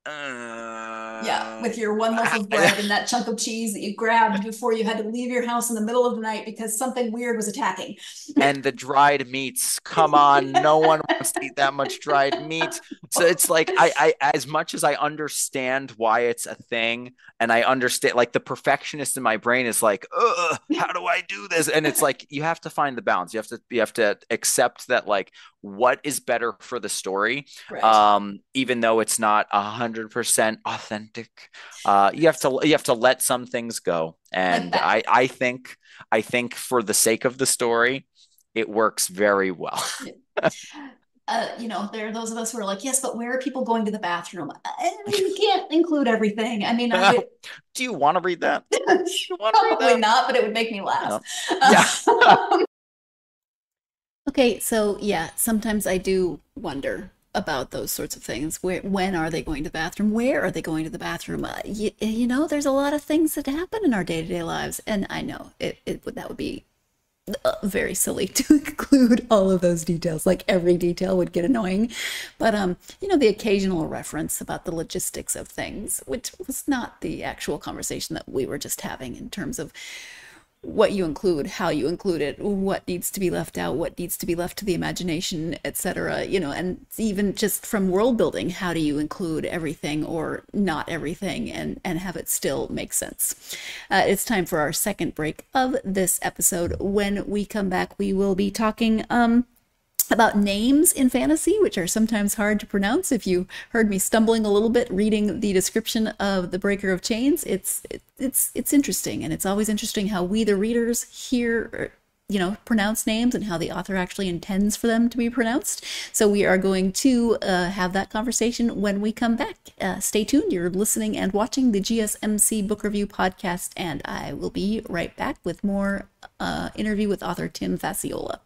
uh, yeah, with your one loaf of *laughs* bread and that chunk of cheese that you grabbed before you had to leave your house in the middle of the night because something weird was attacking. and the dried meats. Come on, no one wants to eat that much dried meat. So it's like I, I as much as I understand why it's a thing, and I understand like the perfectionist in my brain is like, how do I do this? And it's like you have to find the balance. You have to you have to accept that like what is better for the story right. um even though it's not a hundred percent authentic uh you have to you have to let some things go and *laughs* i i think i think for the sake of the story it works very well *laughs* Uh, you know, there are those of us who are like, yes, but where are people going to the bathroom? I *laughs* mean, you can't include everything. I mean, I would... do you want to read that? Probably that? not, but it would make me laugh. Yeah. Okay, so yeah, sometimes I do wonder about those sorts of things. Where, when are they going to the bathroom? Where are they going to the bathroom? Uh, you, you, know, there's a lot of things that happen in our day to day lives, and I know it, it that would be uh, very silly *laughs* to include all of those details. Like every detail would get annoying, but um, you know, the occasional reference about the logistics of things, which was not the actual conversation that we were just having in terms of what you include, how you include it, what needs to be left out, what needs to be left to the imagination, etc. You know, and even just from world building, how do you include everything or not everything and and have it still make sense? Uh, it's time for our second break of this episode. When we come back, we will be talking um about names in fantasy, which are sometimes hard to pronounce. If you heard me stumbling a little bit reading the description of the Breaker of Chains, it's it, it's it's interesting, and it's always interesting how we, the readers, hear you know pronounce names and how the author actually intends for them to be pronounced. So we are going to uh, have that conversation when we come back. Uh, stay tuned. You're listening and watching the GSMC Book Review podcast, and I will be right back with more uh, interview with author Tim Facciola.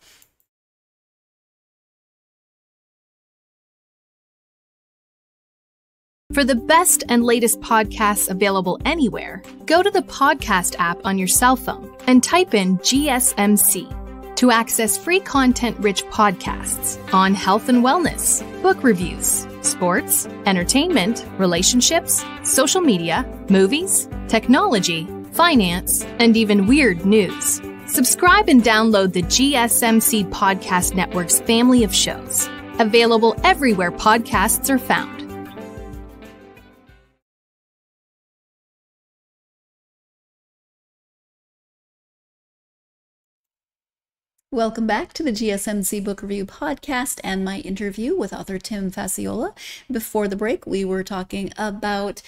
For the best and latest podcasts available anywhere, go to the podcast app on your cell phone and type in GSMC to access free content rich podcasts on health and wellness, book reviews, sports, entertainment, relationships, social media, movies, technology, finance, and even weird news. Subscribe and download the GSMC Podcast Network's family of shows, available everywhere podcasts are found. Welcome back to the GSMC Book Review podcast and my interview with author Tim Facciola. Before the break, we were talking about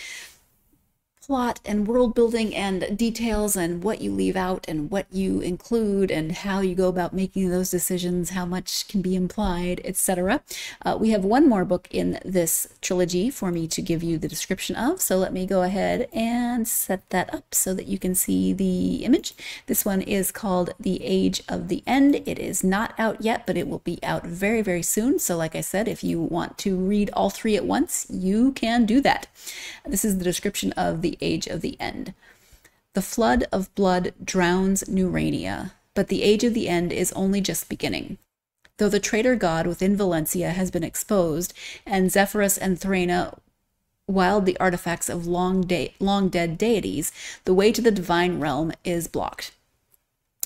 plot and world building and details and what you leave out and what you include and how you go about making those decisions, how much can be implied, etc. Uh, we have one more book in this trilogy for me to give you the description of, so let me go ahead and set that up so that you can see the image. This one is called The Age of the End. It is not out yet, but it will be out very, very soon. So like I said, if you want to read all three at once, you can do that. This is the description of the age of the end. The flood of blood drowns Nurania, but the age of the end is only just beginning. Though the traitor god within Valencia has been exposed, and Zephyrus and Thraina wild the artifacts of long, de- long dead deities, the way to the divine realm is blocked.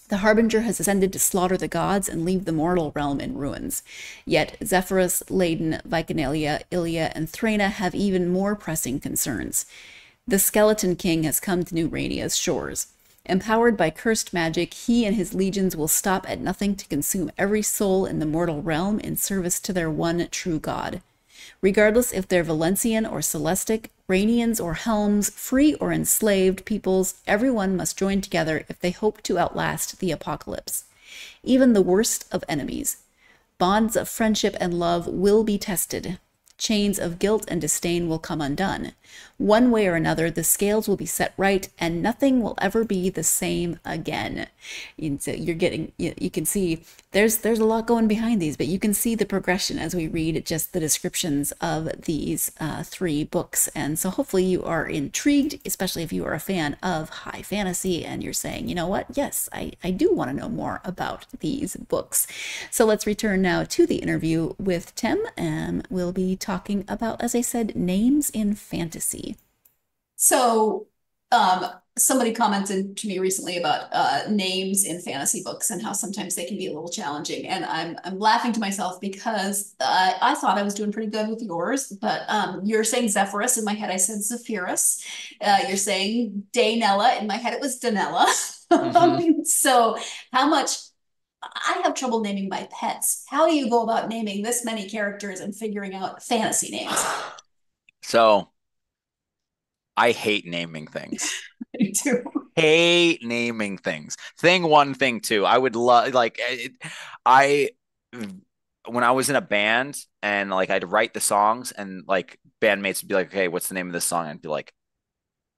The Harbinger has ascended to slaughter the gods and leave the mortal realm in ruins. Yet Zephyrus, Layden, Vicanalia, Ilia, and Thraina have even more pressing concerns. The Skeleton King has come to New Rania's shores. Empowered by cursed magic, he and his legions will stop at nothing to consume every soul in the mortal realm in service to their one true god. Regardless if they're Valencian or Celestic, Ranians or Helms, free or enslaved peoples, everyone must join together if they hope to outlast the apocalypse. Even the worst of enemies. Bonds of friendship and love will be tested. Chains of guilt and disdain will come undone. One way or another, the scales will be set right, and nothing will ever be the same again. And so you're getting, you, you can see there's there's a lot going behind these, but you can see the progression as we read just the descriptions of these uh, three books. And so hopefully you are intrigued, especially if you are a fan of high fantasy and you're saying, you know what, yes, I, I do want to know more about these books. So let's return now to the interview with Tim, and we'll be talking about, as I said, names in fantasy. So, um, somebody commented to me recently about uh, names in fantasy books and how sometimes they can be a little challenging. And I'm I'm laughing to myself because uh, I thought I was doing pretty good with yours, but um, you're saying Zephyrus in my head. I said Zephyrus. Uh, you're saying Daynella in my head. It was Danella. Mm-hmm. *laughs* so how much? I have trouble naming my pets. How do you go about naming this many characters and figuring out fantasy names? So I hate naming things. *laughs* Me too. Hate naming things. Thing one, thing two. I would love like it, I when I was in a band and like I'd write the songs and like bandmates would be like, "Okay, what's the name of this song?" I'd be like,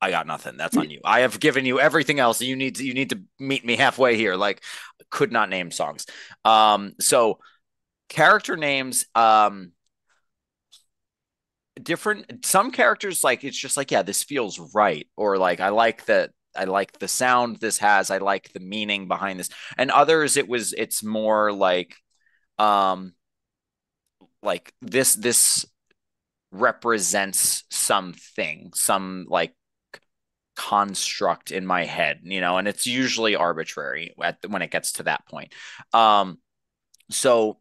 "I got nothing. That's on you. I have given you everything else. You need to you need to meet me halfway here." Like, could not name songs. Um, so character names. Um, different some characters like it's just like yeah this feels right or like i like that i like the sound this has i like the meaning behind this. And others it was it's more like um like this this represents something some like construct in my head you know and it's usually arbitrary at when it gets to that point. Um so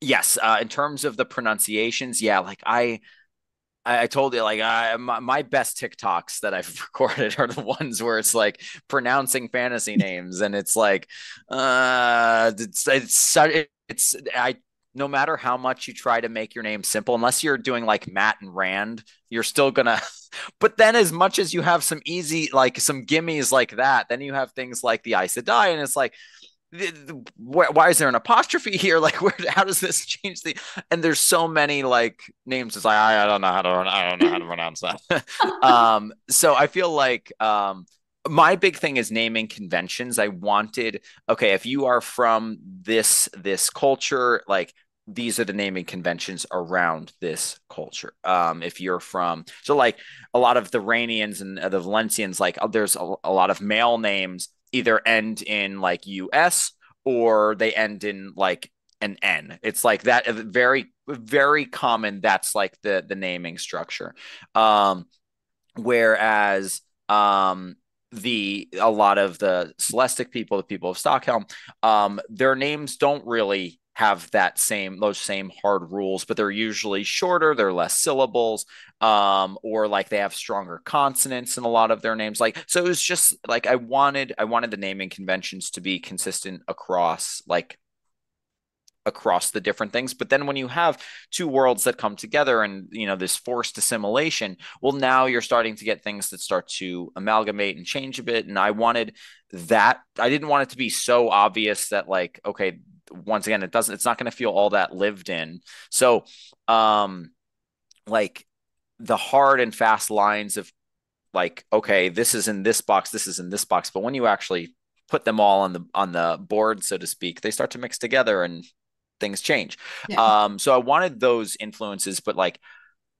yes uh in terms of the pronunciations yeah like i I, I told you like I my, my, best TikToks that I've *laughs* recorded are the ones where it's like pronouncing fantasy *laughs* names and it's like uh it's it's it's I no matter how much you try to make your name simple, unless you're doing like Mat and Rand, you're still gonna. *laughs* But then, as much as you have some easy, like some gimmies like that, then you have things like the Aes Sedai, and it's like, why is there an apostrophe here? *laughs* Like, where? How does this change the? And there's so many like names. It's like I, I don't know how to. I don't know how to pronounce that. *laughs* um, so I feel like um, my big thing is naming conventions. I wanted okay, if you are from this this culture, like these are the naming conventions around this culture. Um, if you're from so like a lot of the Ranians and the Valencians, like there's a, a lot of male names either end in like US or they end in like an N. It's like that very very common that's like the the naming structure. Um whereas um the a lot of the celestic people the people of Stockholm, um their names don't really have that same those same hard rules but they're usually shorter they're less syllables um or like they have stronger consonants in a lot of their names like so it was just like i wanted i wanted the naming conventions to be consistent across like across the different things but then when you have two worlds that come together and you know this forced assimilation well now you're starting to get things that start to amalgamate and change a bit and i wanted that i didn't want it to be so obvious that like okay once again, it doesn't, it's not going to feel all that lived in. So, um, like the hard and fast lines of like, okay, this is in this box, this is in this box. But when you actually put them all on the, on the board, so to speak, they start to mix together and things change. Yeah. Um, so I wanted those influences, but like,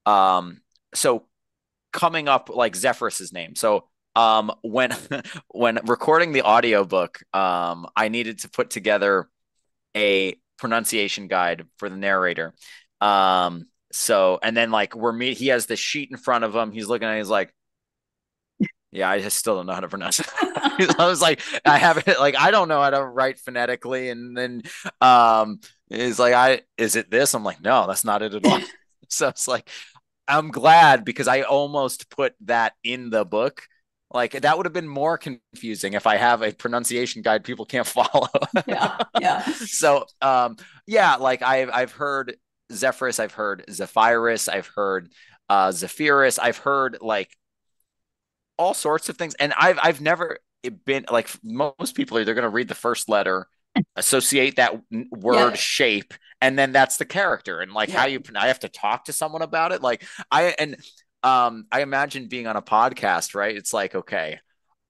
um, so coming up like Zephyrus's name. So um when *laughs* when recording the audiobook um i needed to put together a pronunciation guide for the narrator. Um, so and then like we're me he has the sheet in front of him. He's looking at it, he's like, Yeah, I just still don't know how to pronounce it. *laughs* I was like, I have it like I don't know how to write phonetically. And then um is like I is it this? I'm like, no, that's not it at all. *laughs* so it's like I'm glad because I almost put that in the book. Like that would have been more confusing if I have a pronunciation guide people can't *laughs* follow. yeah, yeah. *laughs* so um yeah, like I've I've heard Zephyrus, I've heard Zephyrus, I've heard uh Zephyrus, I've heard like all sorts of things. And I've I've never been like most people are they're gonna read the first letter, associate that word yeah. shape, and then that's the character. And like yeah. how you I have to talk to someone about it. Like I and um I imagine being on a podcast, right? It's like, okay,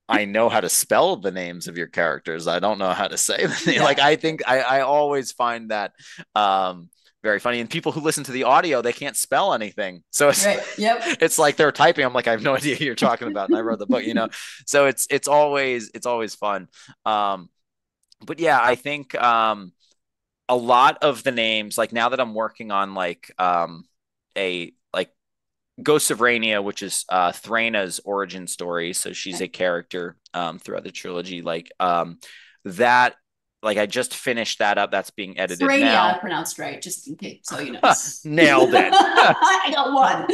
I know how to spell the names of your characters. I don't know how to say the name. Yeah. Like I think I, I always find that um very funny. And people who listen to the audio, they can't spell anything. So it's right. yep. *laughs* it's like they're typing. I'm like, I have no *laughs* idea who you're talking about. And I wrote the book, you know. *laughs* So it's it's always it's always fun. Um, but yeah, I think um a lot of the names, like now that I'm working on like um a Ghosts of Rania, which is uh Thraina's origin story. So she's a character um throughout the trilogy. Like um that like I just finished that up. That's being edited Frania, now. Pronounced right, just in case, so you know. *laughs* Nailed it. *laughs* I got one.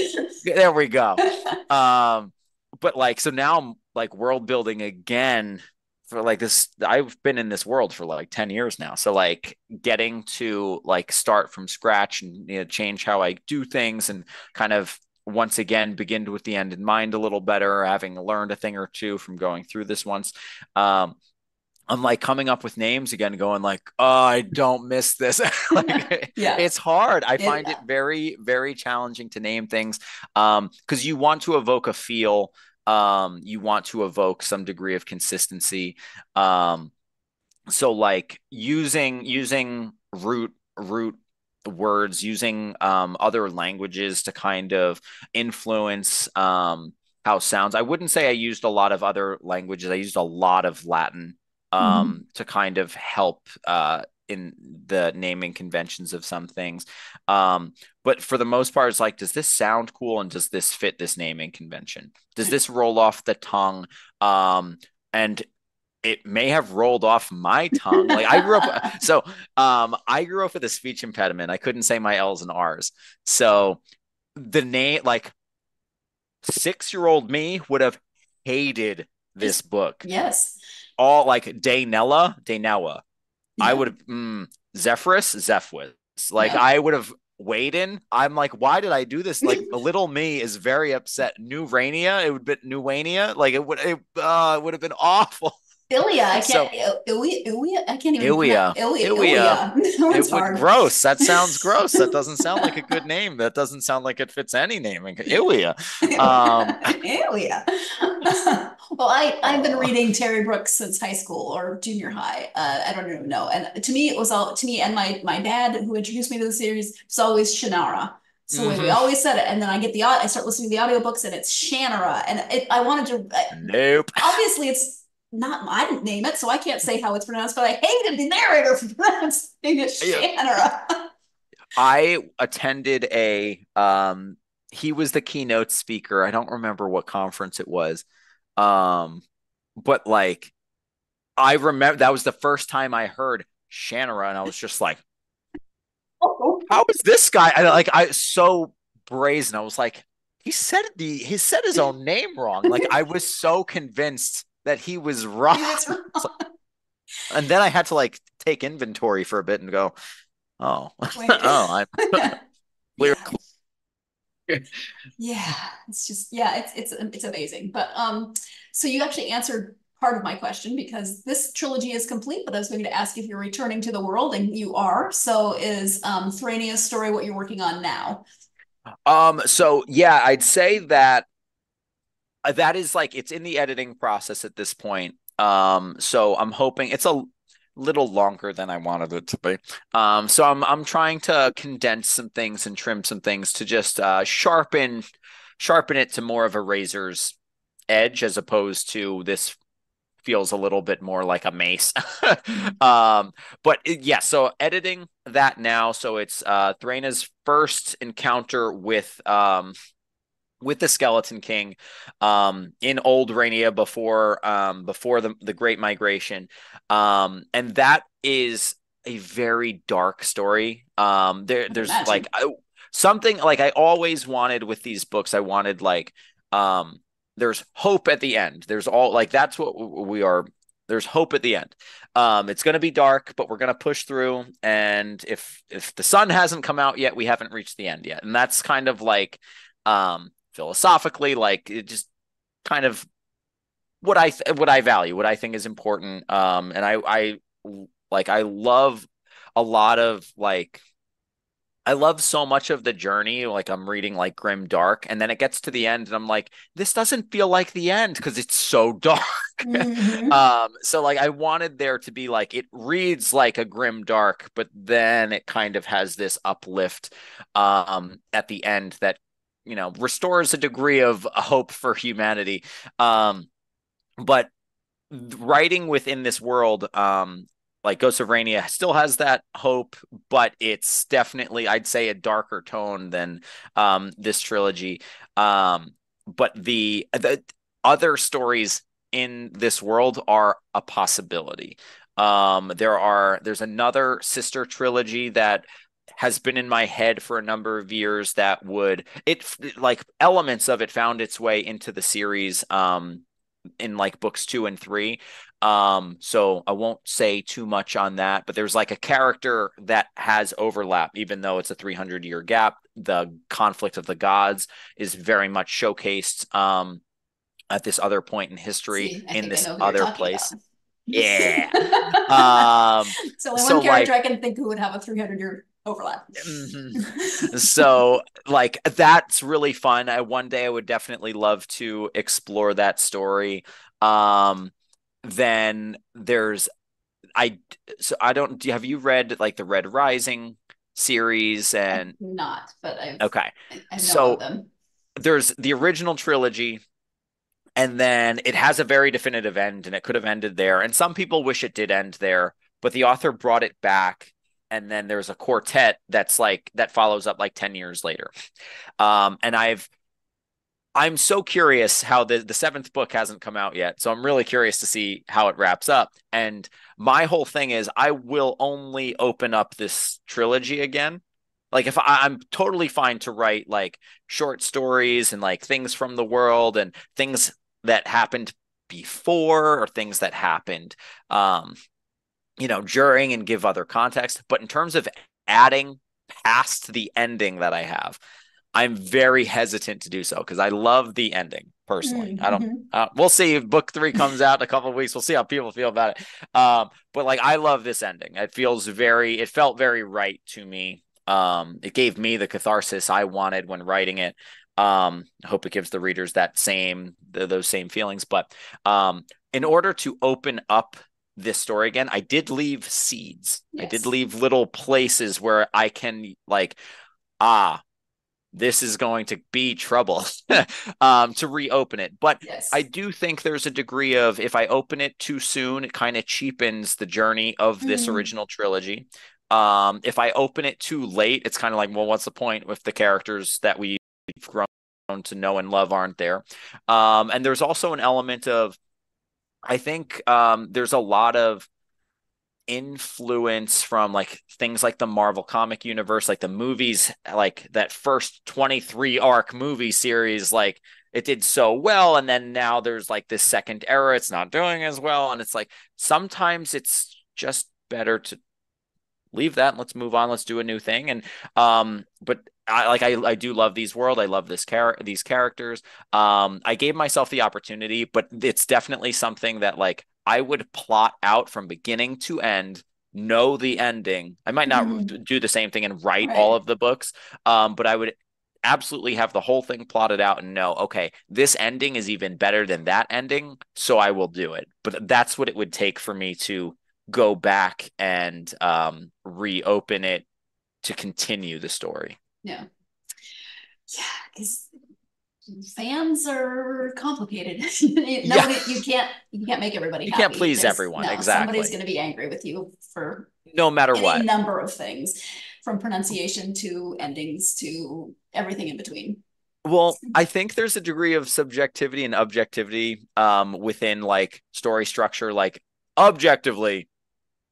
there we go. *laughs* Um, but like, so now I'm like world building again for like this. I've been in this world for like ten years now, so like getting to like start from scratch and you know, change how I do things and kind of once again begin with the end in mind a little better, having learned a thing or two from going through this once. Um, I'm like coming up with names again, going like, oh, I don't miss this. *laughs* like, *laughs* yeah, it's hard. I find it very, very challenging to name things um, because you want to evoke a feel. Um, you want to evoke some degree of consistency. Um, so like using using root root words, using um, other languages to kind of influence um, how sounds. I wouldn't say I used a lot of other languages. I used a lot of Latin Mm-hmm. um, mm-hmm. to kind of help uh, in the naming conventions of some things. Um, but for the most part, it's like, does this sound cool and does this fit this naming convention? Does this roll off the tongue? Um, and it may have rolled off my tongue. Like I grew up, *laughs* *laughs* so um, I grew up with a speech impediment. I couldn't say my L's and R's. So the name, like six year old me, would have hated this book. Yes all like Daynella, Daynella. Yeah. I would have mm, Zephyrus, Zephyrus. Like yeah. I would have Waden. I'm like, why did I do this? *laughs* Like little me is very upset. New Rania, it would be New Wania. Like it would it, uh, it would have been awful. Ilya, I can't. So, Ilya, Ilya, I can't even. Ilya, Ilya, Ilya. *laughs* it would gross. That sounds gross. That doesn't *laughs* sound like a good name. That doesn't sound like it fits any naming. *laughs* Ilya. Um, Ilya. well, I I've been reading Terry Brooks since high school or junior high. Uh, I don't even know. And to me, it was all to me and my my dad who introduced me to the series was always Shannara. So mm-hmm. we always said it, and then I get the I start listening to the audiobooks, and it's Shannara, and it, I wanted to. Nope. Obviously, it's not I didn't name it, so I can't say how it's pronounced, but I hated the narrator for pronouncing it Shannara. I attended a um he was the keynote speaker. I don't remember what conference it was. Um but like I remember that was the first time I heard Shannara and I was just like oh. *laughs* how is this guy I like I so brazen. I was like he said the he said his *laughs* own name wrong. Like I was so convinced that he was wrong. *laughs* He was *laughs* wrong. and then I had to like take inventory for a bit and go, oh, *laughs* oh, I'm clear. Yeah. yeah, it's just yeah, it's it's it's amazing. But um, so you actually answered part of my question because this trilogy is complete, but I was going to ask if you're returning to the world, and you are. So is um Thrania's story what you're working on now? Um, so yeah, I'd say that that is like it's in the editing process at this point. Um, so I'm hoping it's a little longer than I wanted it to be. Um, so I'm I'm trying to condense some things and trim some things to just uh, sharpen sharpen it to more of a razor's edge as opposed to this feels a little bit more like a mace. *laughs* um, but it, yeah, so editing that now, so it's uh Threna's first encounter with um with the Skeleton King um, in old Rainia before um, before the, the Great Migration. Um, and that is a very dark story. Um, there, there's imagine. like I, something like I always wanted with these books. I wanted like um, there's hope at the end. There's all like that's what we are. There's hope at the end. Um, it's going to be dark, but we're going to push through. And if if the sun hasn't come out yet, we haven't reached the end yet. And that's kind of like um, philosophically, like it just kind of what I th- what I value, what I think is important. Um, and I I like I love a lot of like I love so much of the journey. Like I'm reading like Grim Dark, and then it gets to the end, and I'm like, this doesn't feel like the end because it's so *laughs* dark. Mm-hmm. um, so like I wanted there to be like it reads like a Grim Dark, but then it kind of has this uplift um at the end that you know restores a degree of hope for humanity. Um, but writing within this world um like Ghost of Rania still has that hope, but it's definitely I'd say a darker tone than um, this trilogy. Um, but the the other stories in this world are a possibility. Um, there are there's another sister trilogy that has been in my head for a number of years that would it like elements of it found its way into the series um in like books two and three um, so I won't say too much on that, but there's like a character that has overlap, even though it's a 300 year gap. The conflict of the gods is very much showcased um, at this other point in history See, in this other place. About. Yeah. *laughs* um, so only so character like, I can think who would have a 300 year overlap. mm-hmm. so like that's really fun. I one day I would definitely love to explore that story. Um, then there's I so I don't have you read like the Red Rising series and I've not but I've okay I, I so there's the original trilogy and then it has a very definitive end and it could have ended there and some people wish it did end there but the author brought it back and then there's a quartet that's like that follows up like 10 years later um and i've I'm so curious how the the seventh book hasn't come out yet. So I'm really curious to see how it wraps up. And my whole thing is I will only open up this trilogy again. Like if I, I'm totally fine to write like short stories and like things from the world and things that happened before or things that happened um you know during and give other context. But in terms of adding past the ending that I have, I'm very hesitant to do so because I love the ending personally. Mm-hmm. I don't. Mm-hmm. Uh, we'll see if book three comes out in a couple of weeks. We'll see how people feel about it. Um, but like, I love this ending. It feels very. It felt very right to me. Um, it gave me the catharsis I wanted when writing it. Um, I hope it gives the readers that same the, those same feelings. But um, in order to open up this story again, I did leave seeds. Yes. I did leave little places where I can like ah this is going to be trouble *laughs* um, to reopen it. But yes. I do think there's a degree of if I open it too soon, it kind of cheapens the journey of this mm. original trilogy. Um, if I open it too late, it's kind of like, well, what's the point with the characters that we've grown to know and love aren't there? Um, and there's also an element of, I think um, there's a lot of influence from like things like the Marvel comic universe, like the movies, like that first 23 arc movie series, like it did so well. And then now there's like this second era, it's not doing as well. And it's like sometimes it's just better to leave that and let's move on. Let's do a new thing. And um, but I like I I do love these world. I love this char- these characters. Um, I gave myself the opportunity, but it's definitely something that like I would plot out from beginning to end, know the ending. I might not mm-hmm. do the same thing and write right. all of the books, um, but I would absolutely have the whole thing plotted out and know, okay, this ending is even better than that ending, so I will do it. But that's what it would take for me to go back and um, reopen it to continue the story. Yeah. Yeah, because fans are complicated. *laughs* Nobody, yeah. you can't you can't make everybody. You can't please There's, everyone. No, exactly. Somebody's going to be angry with you for no matter what number of things, from pronunciation to endings to everything in between. Well, I think there's a degree of subjectivity and objectivity um, within like story structure. Like objectively,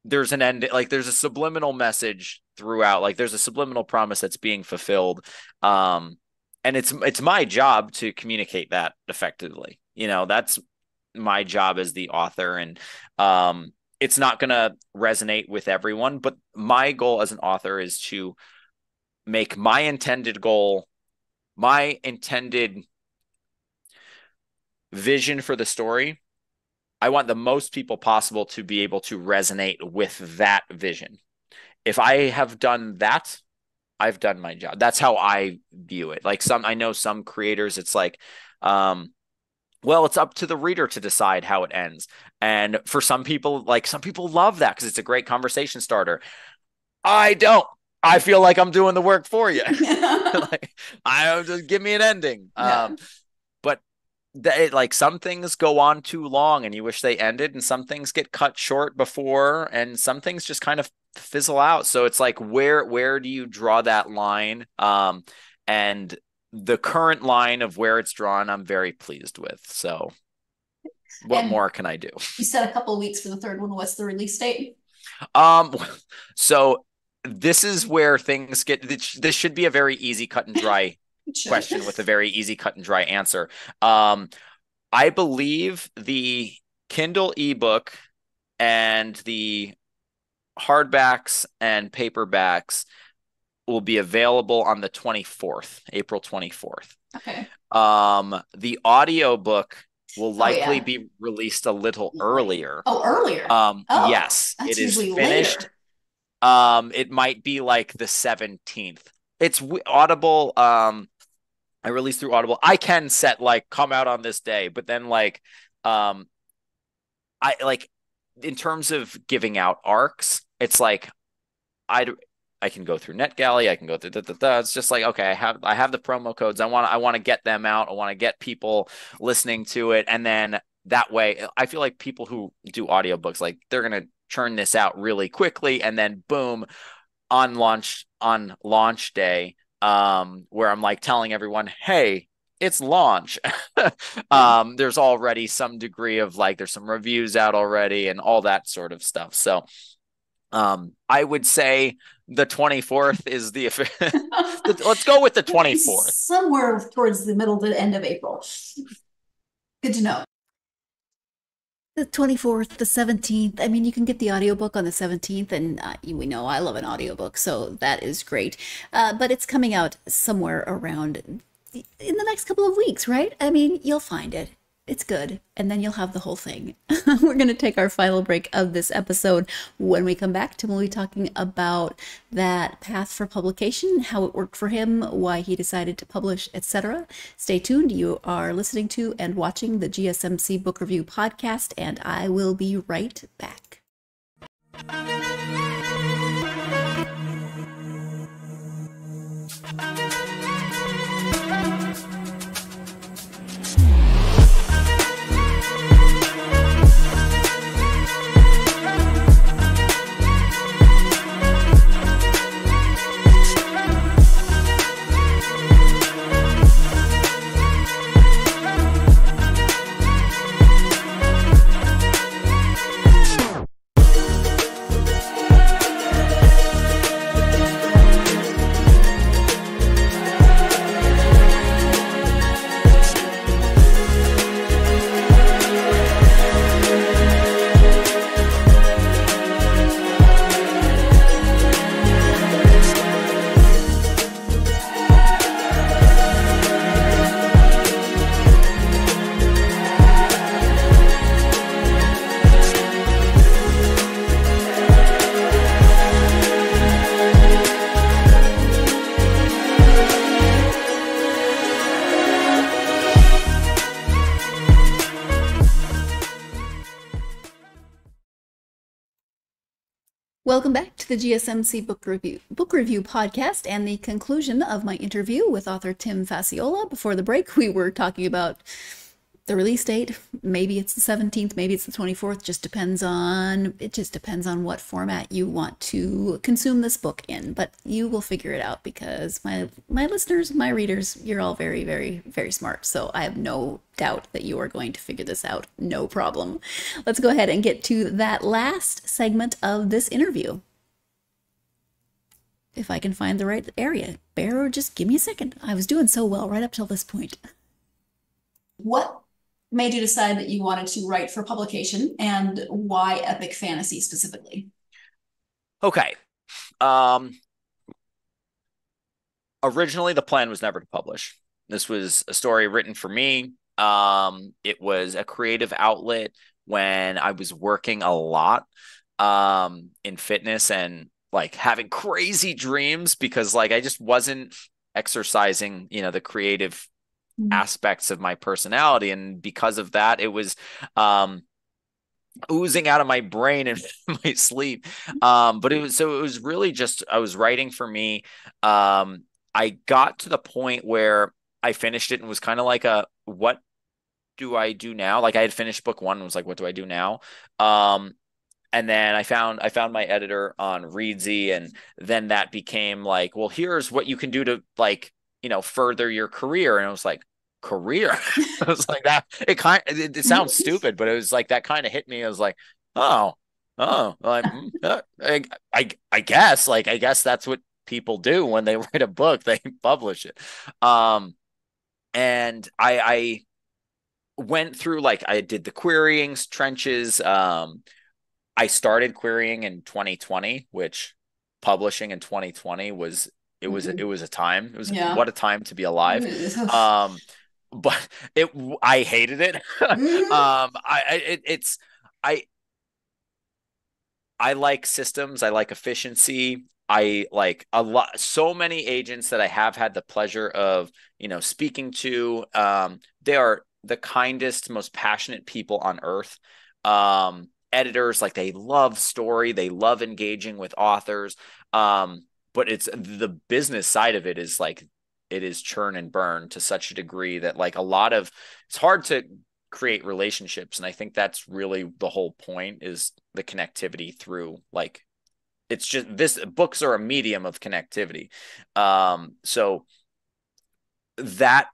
there's an end. Like there's a subliminal message throughout. Like there's a subliminal promise that's being fulfilled. Um, and it's it's my job to communicate that effectively you know that's my job as the author and um it's not going to resonate with everyone but my goal as an author is to make my intended goal my intended vision for the story i want the most people possible to be able to resonate with that vision if i have done that I've done my job. That's how I view it. Like some, I know some creators, it's like, um, well, it's up to the reader to decide how it ends. And for some people, like some people love that because it's a great conversation starter. I don't. I feel like I'm doing the work for you. *laughs* *laughs* like, I just give me an ending. Yeah. Um, they, like some things go on too long and you wish they ended, and some things get cut short before, and some things just kind of fizzle out. So it's like where where do you draw that line? Um, and the current line of where it's drawn, I'm very pleased with. So what and more can I do? You said a couple of weeks for the third one. What's the release date? Um, *laughs* so this is where things get. This should be a very easy cut and dry question with a *laughs* very easy cut and dry answer. Um, I believe the Kindle ebook and the hardbacks and paperbacks will be available on the 24th, April 24th. Okay. Um, the audio book will likely oh, yeah. be released a little earlier. Oh, earlier. Um, oh, yes, it is finished. Later. Um, it might be like the 17th. It's Audible. Um, I release through Audible. I can set like come out on this day, but then like, um, I like in terms of giving out arcs, it's like I I can go through NetGalley, I can go through da, da. it's just like okay, I have I have the promo codes. I want I want to get them out. I want to get people listening to it and then that way I feel like people who do audiobooks like they're going to churn this out really quickly and then boom on launch on launch day um where I'm like telling everyone, "Hey, it's launch. *laughs* um, there's already some degree of like there's some reviews out already and all that sort of stuff. So um, I would say the 24th is *laughs* the let's go with the 24th. Somewhere towards the middle to end of April. Good to know. The 24th, the 17th. I mean, you can get the audiobook on the 17th, and uh, we know I love an audiobook, so that is great. Uh, but it's coming out somewhere around in the next couple of weeks, right? I mean, you'll find it. It's good. And then you'll have the whole thing. *laughs* We're going to take our final break of this episode. When we come back, Tim will be talking about that path for publication, how it worked for him, why he decided to publish, etc. Stay tuned. You are listening to and watching the GSMC Book Review podcast, and I will be right back. The GSMC Book Review Book Review podcast and the conclusion of my interview with author Tim Facciola. Before the break, we were talking about the release date. Maybe it's the 17th, maybe it's the 24th, just depends on it just depends on what format you want to consume this book in, but you will figure it out because my my listeners, my readers, you're all very very very smart. So I have no doubt that you are going to figure this out. No problem. Let's go ahead and get to that last segment of this interview. If I can find the right area. Bear, just give me a second. I was doing so well right up till this point. What made you decide that you wanted to write for publication and why epic fantasy specifically? Okay. Um, originally, the plan was never to publish. This was a story written for me. Um, it was a creative outlet when I was working a lot um, in fitness and like having crazy dreams because like I just wasn't exercising, you know, the creative mm-hmm. aspects of my personality. And because of that it was um oozing out of my brain and *laughs* my sleep. Um but it was so it was really just i was writing for me. Um i got to the point where i finished it and was kind of like a what do i do now? Like i had finished book one and was like what do i do now? Um and then I found I found my editor on Reedsy, and then that became like, well, here's what you can do to like you know further your career, and I was like, career. *laughs* I was like that. It kind. It, it sounds stupid, but it was like that kind of hit me. I was like, oh, oh, like mm, *laughs* uh, I, I, I guess, like I guess that's what people do when they *laughs* write a book. They publish it. Um, and I, I went through like I did the querying trenches. Um, I started querying in 2020, which publishing in 2020 was it was mm-hmm. it was a time. It was yeah. what a time to be alive. *laughs* um but it I hated it. Mm-hmm. *laughs* um, I it, it's I I like systems. I like efficiency. I like a lot. So many agents that I have had the pleasure of you know speaking to. Um, they are the kindest, most passionate people on earth. Um, editors like they love story. They love engaging with authors. Um, but it's the business side of it is like it is churn and burn to such a degree that like a lot of it's hard to create relationships and i think that's really the whole point is the connectivity through like it's just this books are a medium of connectivity um so that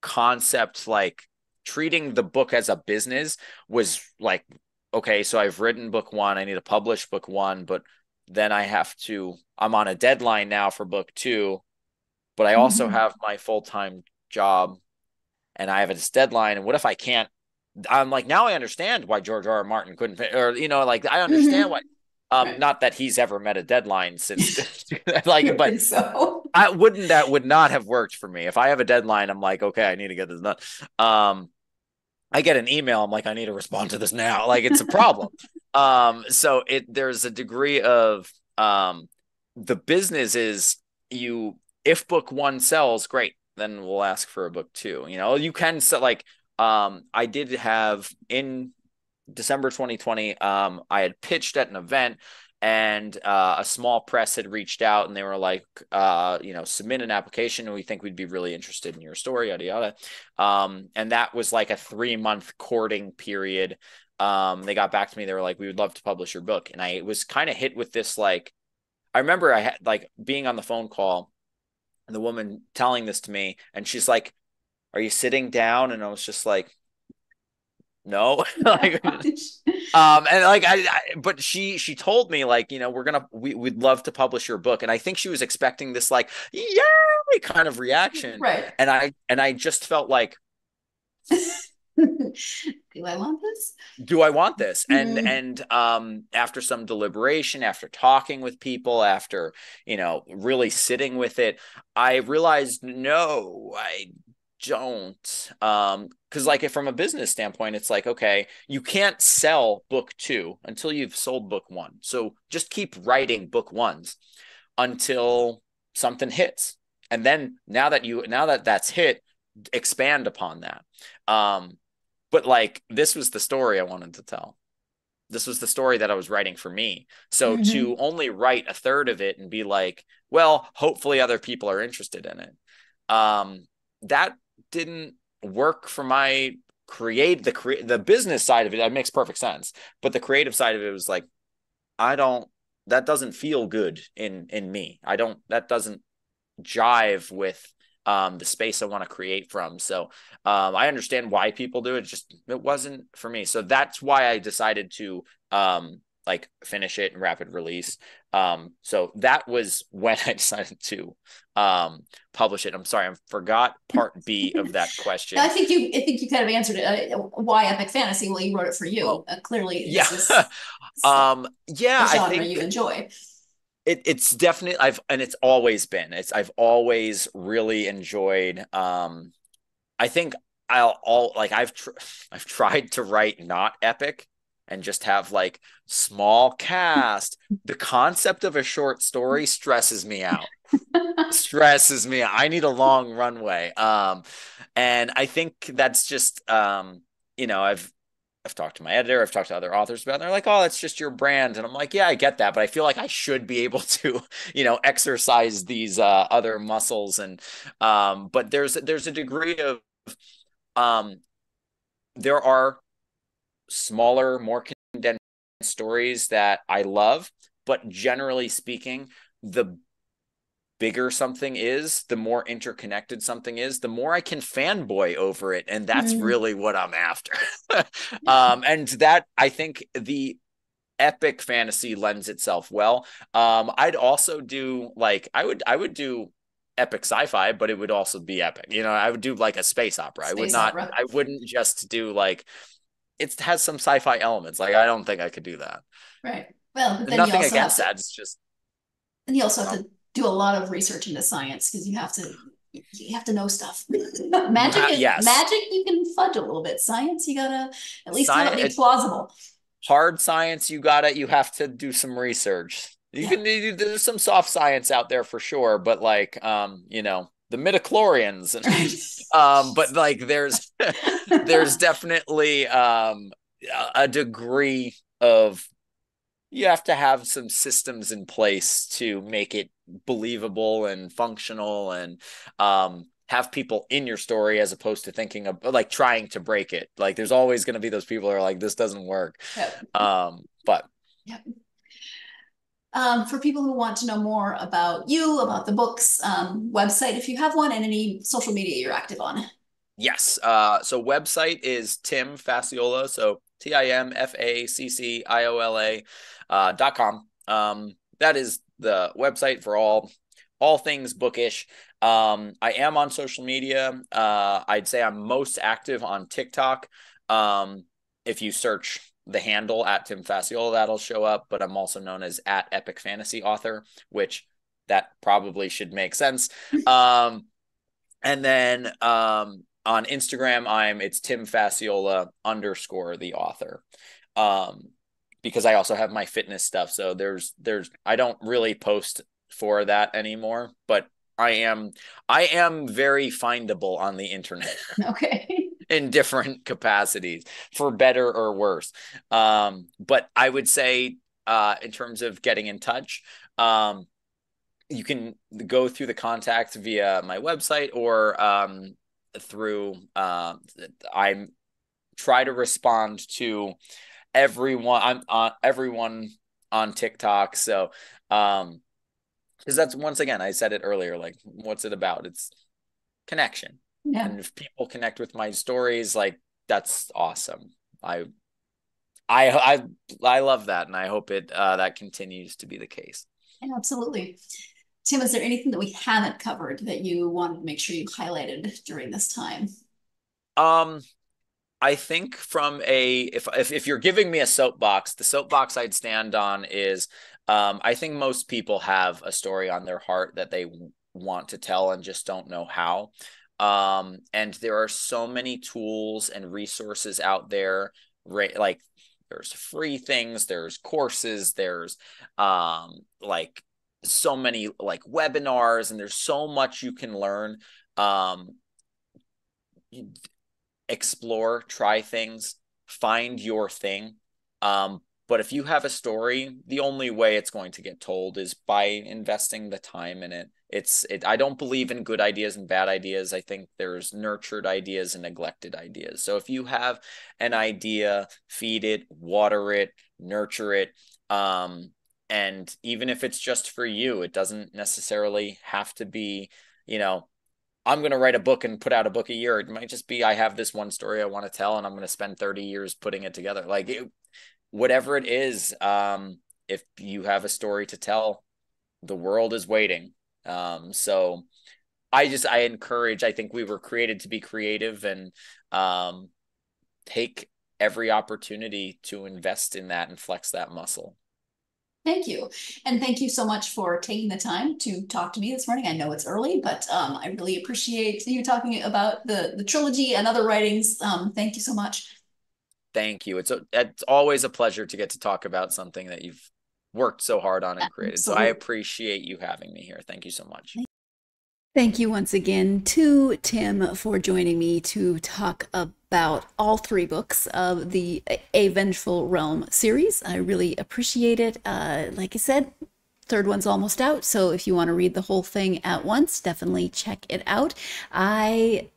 concept like treating the book as a business was like okay so i've written book 1 i need to publish book 1 but then i have to i'm on a deadline now for book 2 but I also mm-hmm. have my full time job and I have this deadline. And what if I can't? I'm like, now I understand why George R. R. Martin couldn't, or, you know, like I understand mm-hmm. why. Um, right. not that he's ever met a deadline since *laughs* *laughs* like, but so. I wouldn't, that would not have worked for me. If I have a deadline, I'm like, okay, I need to get this done. Um, I get an email. I'm like, I need to respond to this now. Like it's a problem. *laughs* um, so it, there's a degree of, um, the business is you if book one sells, great. Then we'll ask for a book two. You know, you can sell like um I did have in December 2020, um, I had pitched at an event and uh, a small press had reached out and they were like, uh, you know, submit an application and we think we'd be really interested in your story, yada yada. Um, and that was like a three month courting period. Um, they got back to me. They were like, we would love to publish your book. And I was kind of hit with this like, I remember I had like being on the phone call and the woman telling this to me and she's like are you sitting down and i was just like no *laughs* *laughs* like um and like I, I, but she she told me like you know we're gonna we, we'd love to publish your book and i think she was expecting this like yay kind of reaction right and i and i just felt like *laughs* do I want this? Do I want this? Mm-hmm. And and um after some deliberation, after talking with people, after, you know, really sitting with it, I realized no, I don't um because like if from a business standpoint it's like okay you can't sell book two until you've sold book one so just keep writing book ones until something hits and then now that you now that that's hit expand upon that um but like this was the story I wanted to tell. this was the story that I was writing for me. So mm-hmm. to only write a third of it and be like, well, hopefully other people are interested in it. Um, that didn't work for my create the create the business side of it. That makes perfect sense. But the creative side of it was like, I don't that doesn't feel good in in me. I don't that doesn't jive with um, the space I want to create from. So um, I understand why people do it. Just it wasn't for me. So that's why I decided to um, like finish it and rapid release. Um, so that was when *laughs* I decided to um, publish it. I'm sorry, I forgot part B of that *laughs* question. I think you, I think you kind of answered it. Uh, why epic fantasy? Well, you wrote it for you. Oh, uh, clearly, *laughs* yeah, um, yeah. I think you enjoy it, it's definitely I've and it's always been it's I've always really enjoyed um I think I'll all like I've tr- *sighs* I've tried to write not epic and just have like small cast the concept of a short story stresses me out *laughs* stresses me out. I need a long runway um and I think that's just um you know I've I've talked to my editor, I've talked to other authors about it. They're like, oh, that's just your brand. And I'm like, yeah, I get that. But I feel like I should be able to, *laughs* you know, exercise these uh, other muscles. And, um, but there's, there's a degree of, um, there are smaller, more condensed stories that I love. But generally speaking, the bigger something is, the more interconnected something is, the more I can fanboy over it. And that's mm. really what I'm after. *laughs* um, and that I think the epic fantasy lends itself well. Um, I'd also do like I would I would do epic sci-fi, but it would also be epic. You know, I would do like a space opera. Space I would not opera. I wouldn't just do like it has some sci-fi elements. Like I don't think I could do that. Right. Well, but then nothing against that. It's just and you also have to do a lot of research into science because you have to you have to know stuff. *laughs* magic, is, yes. magic, you can fudge a little bit. Science, you gotta at least Sci- have it be plausible. Hard science, you gotta you have to do some research. You yeah. can do there's some soft science out there for sure, but like um, you know, the midichlorians and *laughs* um, but like there's *laughs* there's definitely um a degree of you have to have some systems in place to make it believable and functional and um, have people in your story as opposed to thinking of like trying to break it. Like there's always going to be those people who are like, this doesn't work. Yep. Um, but yep. Um, for people who want to know more about you, about the books, um, website, if you have one, and any social media you're active on. Yes. Uh, so website is Tim Facciola. So T I M F A C C I O L A uh, dot com. Um, that is the website for all all things bookish. Um, I am on social media. Uh, I'd say I'm most active on TikTok. Um, if you search the handle at Tim Facciola, that'll show up. But I'm also known as at Epic Fantasy Author, which that probably should make sense. *laughs* Um, and then um, on Instagram, I'm it's Tim Facciola underscore the author. Um, because I also have my fitness stuff. So there's there's I don't really post for that anymore, but I am I am very findable on the internet. *laughs* Okay. In different *laughs* capacities, for better or worse. Um, but I would say uh, in terms of getting in touch, um, you can go through the contacts via my website or um, through uh, I'm try to respond to everyone I'm on everyone on TikTok. So um because that's once again I said it earlier, like what's it about? It's connection. Yeah. And if people connect with my stories, like that's awesome. I I I I love that and I hope it uh that continues to be the case. Yeah, absolutely. Tim, is there anything that we haven't covered that you wanted to make sure you highlighted during this time? Um, I think from a if if if you're giving me a soapbox, the soapbox I'd stand on is um, I think most people have a story on their heart that they want to tell and just don't know how. Um, and there are so many tools and resources out there, right? Like there's free things, there's courses, there's um, like so many like webinars, and there's so much you can learn. Um, explore, try things, find your thing. Um, but if you have a story, the only way it's going to get told is by investing the time in it. It's it I don't believe in good ideas and bad ideas. I think there's nurtured ideas and neglected ideas. So if you have an idea, feed it, water it, nurture it, um, and even if it's just for you, it doesn't necessarily have to be, you know, I'm going to write a book and put out a book a year. It might just be I have this one story I want to tell and I'm going to spend 30 years putting it together. Like it, whatever it is, um, if you have a story to tell, the world is waiting. Um, so I just I encourage. I think we were created to be creative and um, take every opportunity to invest in that and flex that muscle. Thank you. And thank you so much for taking the time to talk to me this morning. I know it's early, but um, I really appreciate you talking about the, the trilogy and other writings. Um, thank you so much. Thank you. It's, a, it's always a pleasure to get to talk about something that you've worked so hard on and created. Absolutely. So I appreciate you having me here. Thank you so much. Thank you once again to Tim for joining me to talk about all three books of the A Vengeful Realm series. I really appreciate it. Uh, like I said, third one's almost out, so if you want to read the whole thing at once, definitely check it out. I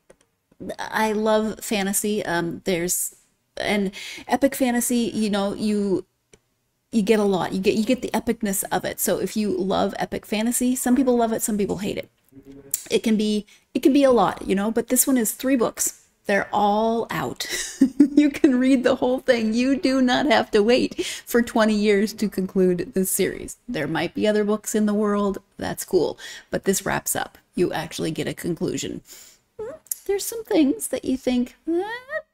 I love fantasy. Um, there's and epic fantasy. You know, you you get a lot. You get you get the epicness of it. So if you love epic fantasy, some people love it, some people hate it it can be it can be a lot, you know, but this one is three books. They're all out. *laughs* you can read the whole thing. You do not have to wait for 20 years to conclude this series. There might be other books in the world. That's cool. But this wraps up. You actually get a conclusion. Hmm, there's some things that you think, eh,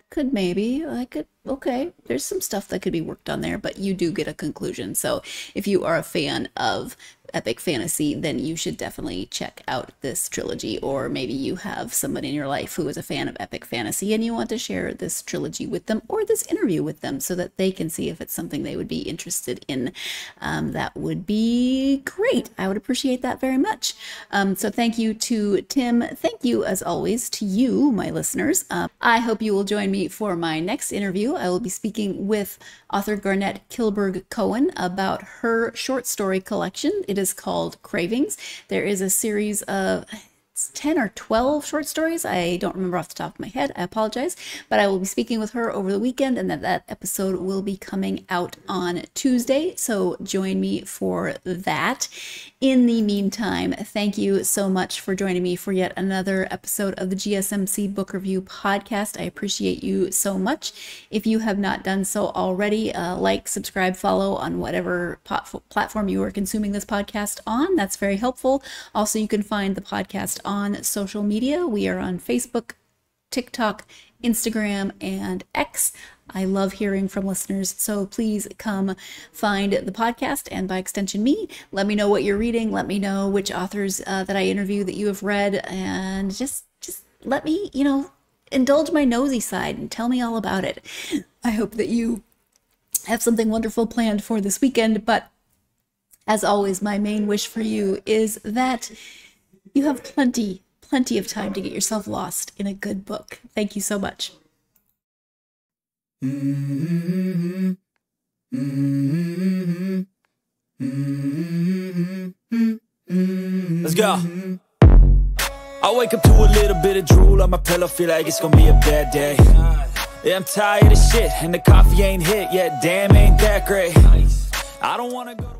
could maybe I could okay there's some stuff that could be worked on there but you do get a conclusion. So if you are a fan of epic fantasy, then you should definitely check out this trilogy. Or maybe you have somebody in your life who is a fan of epic fantasy and you want to share this trilogy with them or this interview with them so that they can see if it's something they would be interested in. Um, that would be great. I would appreciate that very much. Um, so thank you to Tim. Thank you, as always, to you, my listeners. Uh, I hope you will join me for my next interview. I will be speaking with author Garnett Kilberg Cohen about her short story collection. It is called Cravings. There is a series of 10 or 12 short stories. I don't remember off the top of my head. I apologize. But I will be speaking with her over the weekend, and that, that episode will be coming out on Tuesday. So join me for that. In the meantime, thank you so much for joining me for yet another episode of the GSMC Book Review Podcast. I appreciate you so much. If you have not done so already, uh, like, subscribe, follow on whatever platform you are consuming this podcast on. That's very helpful. Also, you can find the podcast on social media. We are on Facebook, TikTok, Instagram, and X. I love hearing from listeners, so please come find the podcast and by extension me. Let me know what you're reading. Let me know which authors uh, that I interview that you have read, and just just let me, you know, indulge my nosy side and tell me all about it. I hope that you have something wonderful planned for this weekend, but as always, my main wish for you is that you have plenty, plenty of time to get yourself lost in a good book. Thank you so much. Let's go. I wake up to a little bit of drool on my pillow, feel like it's gonna be a bad day. Yeah, I'm tired of shit, and the coffee ain't hit yet. Damn, ain't that great. I don't wanna go.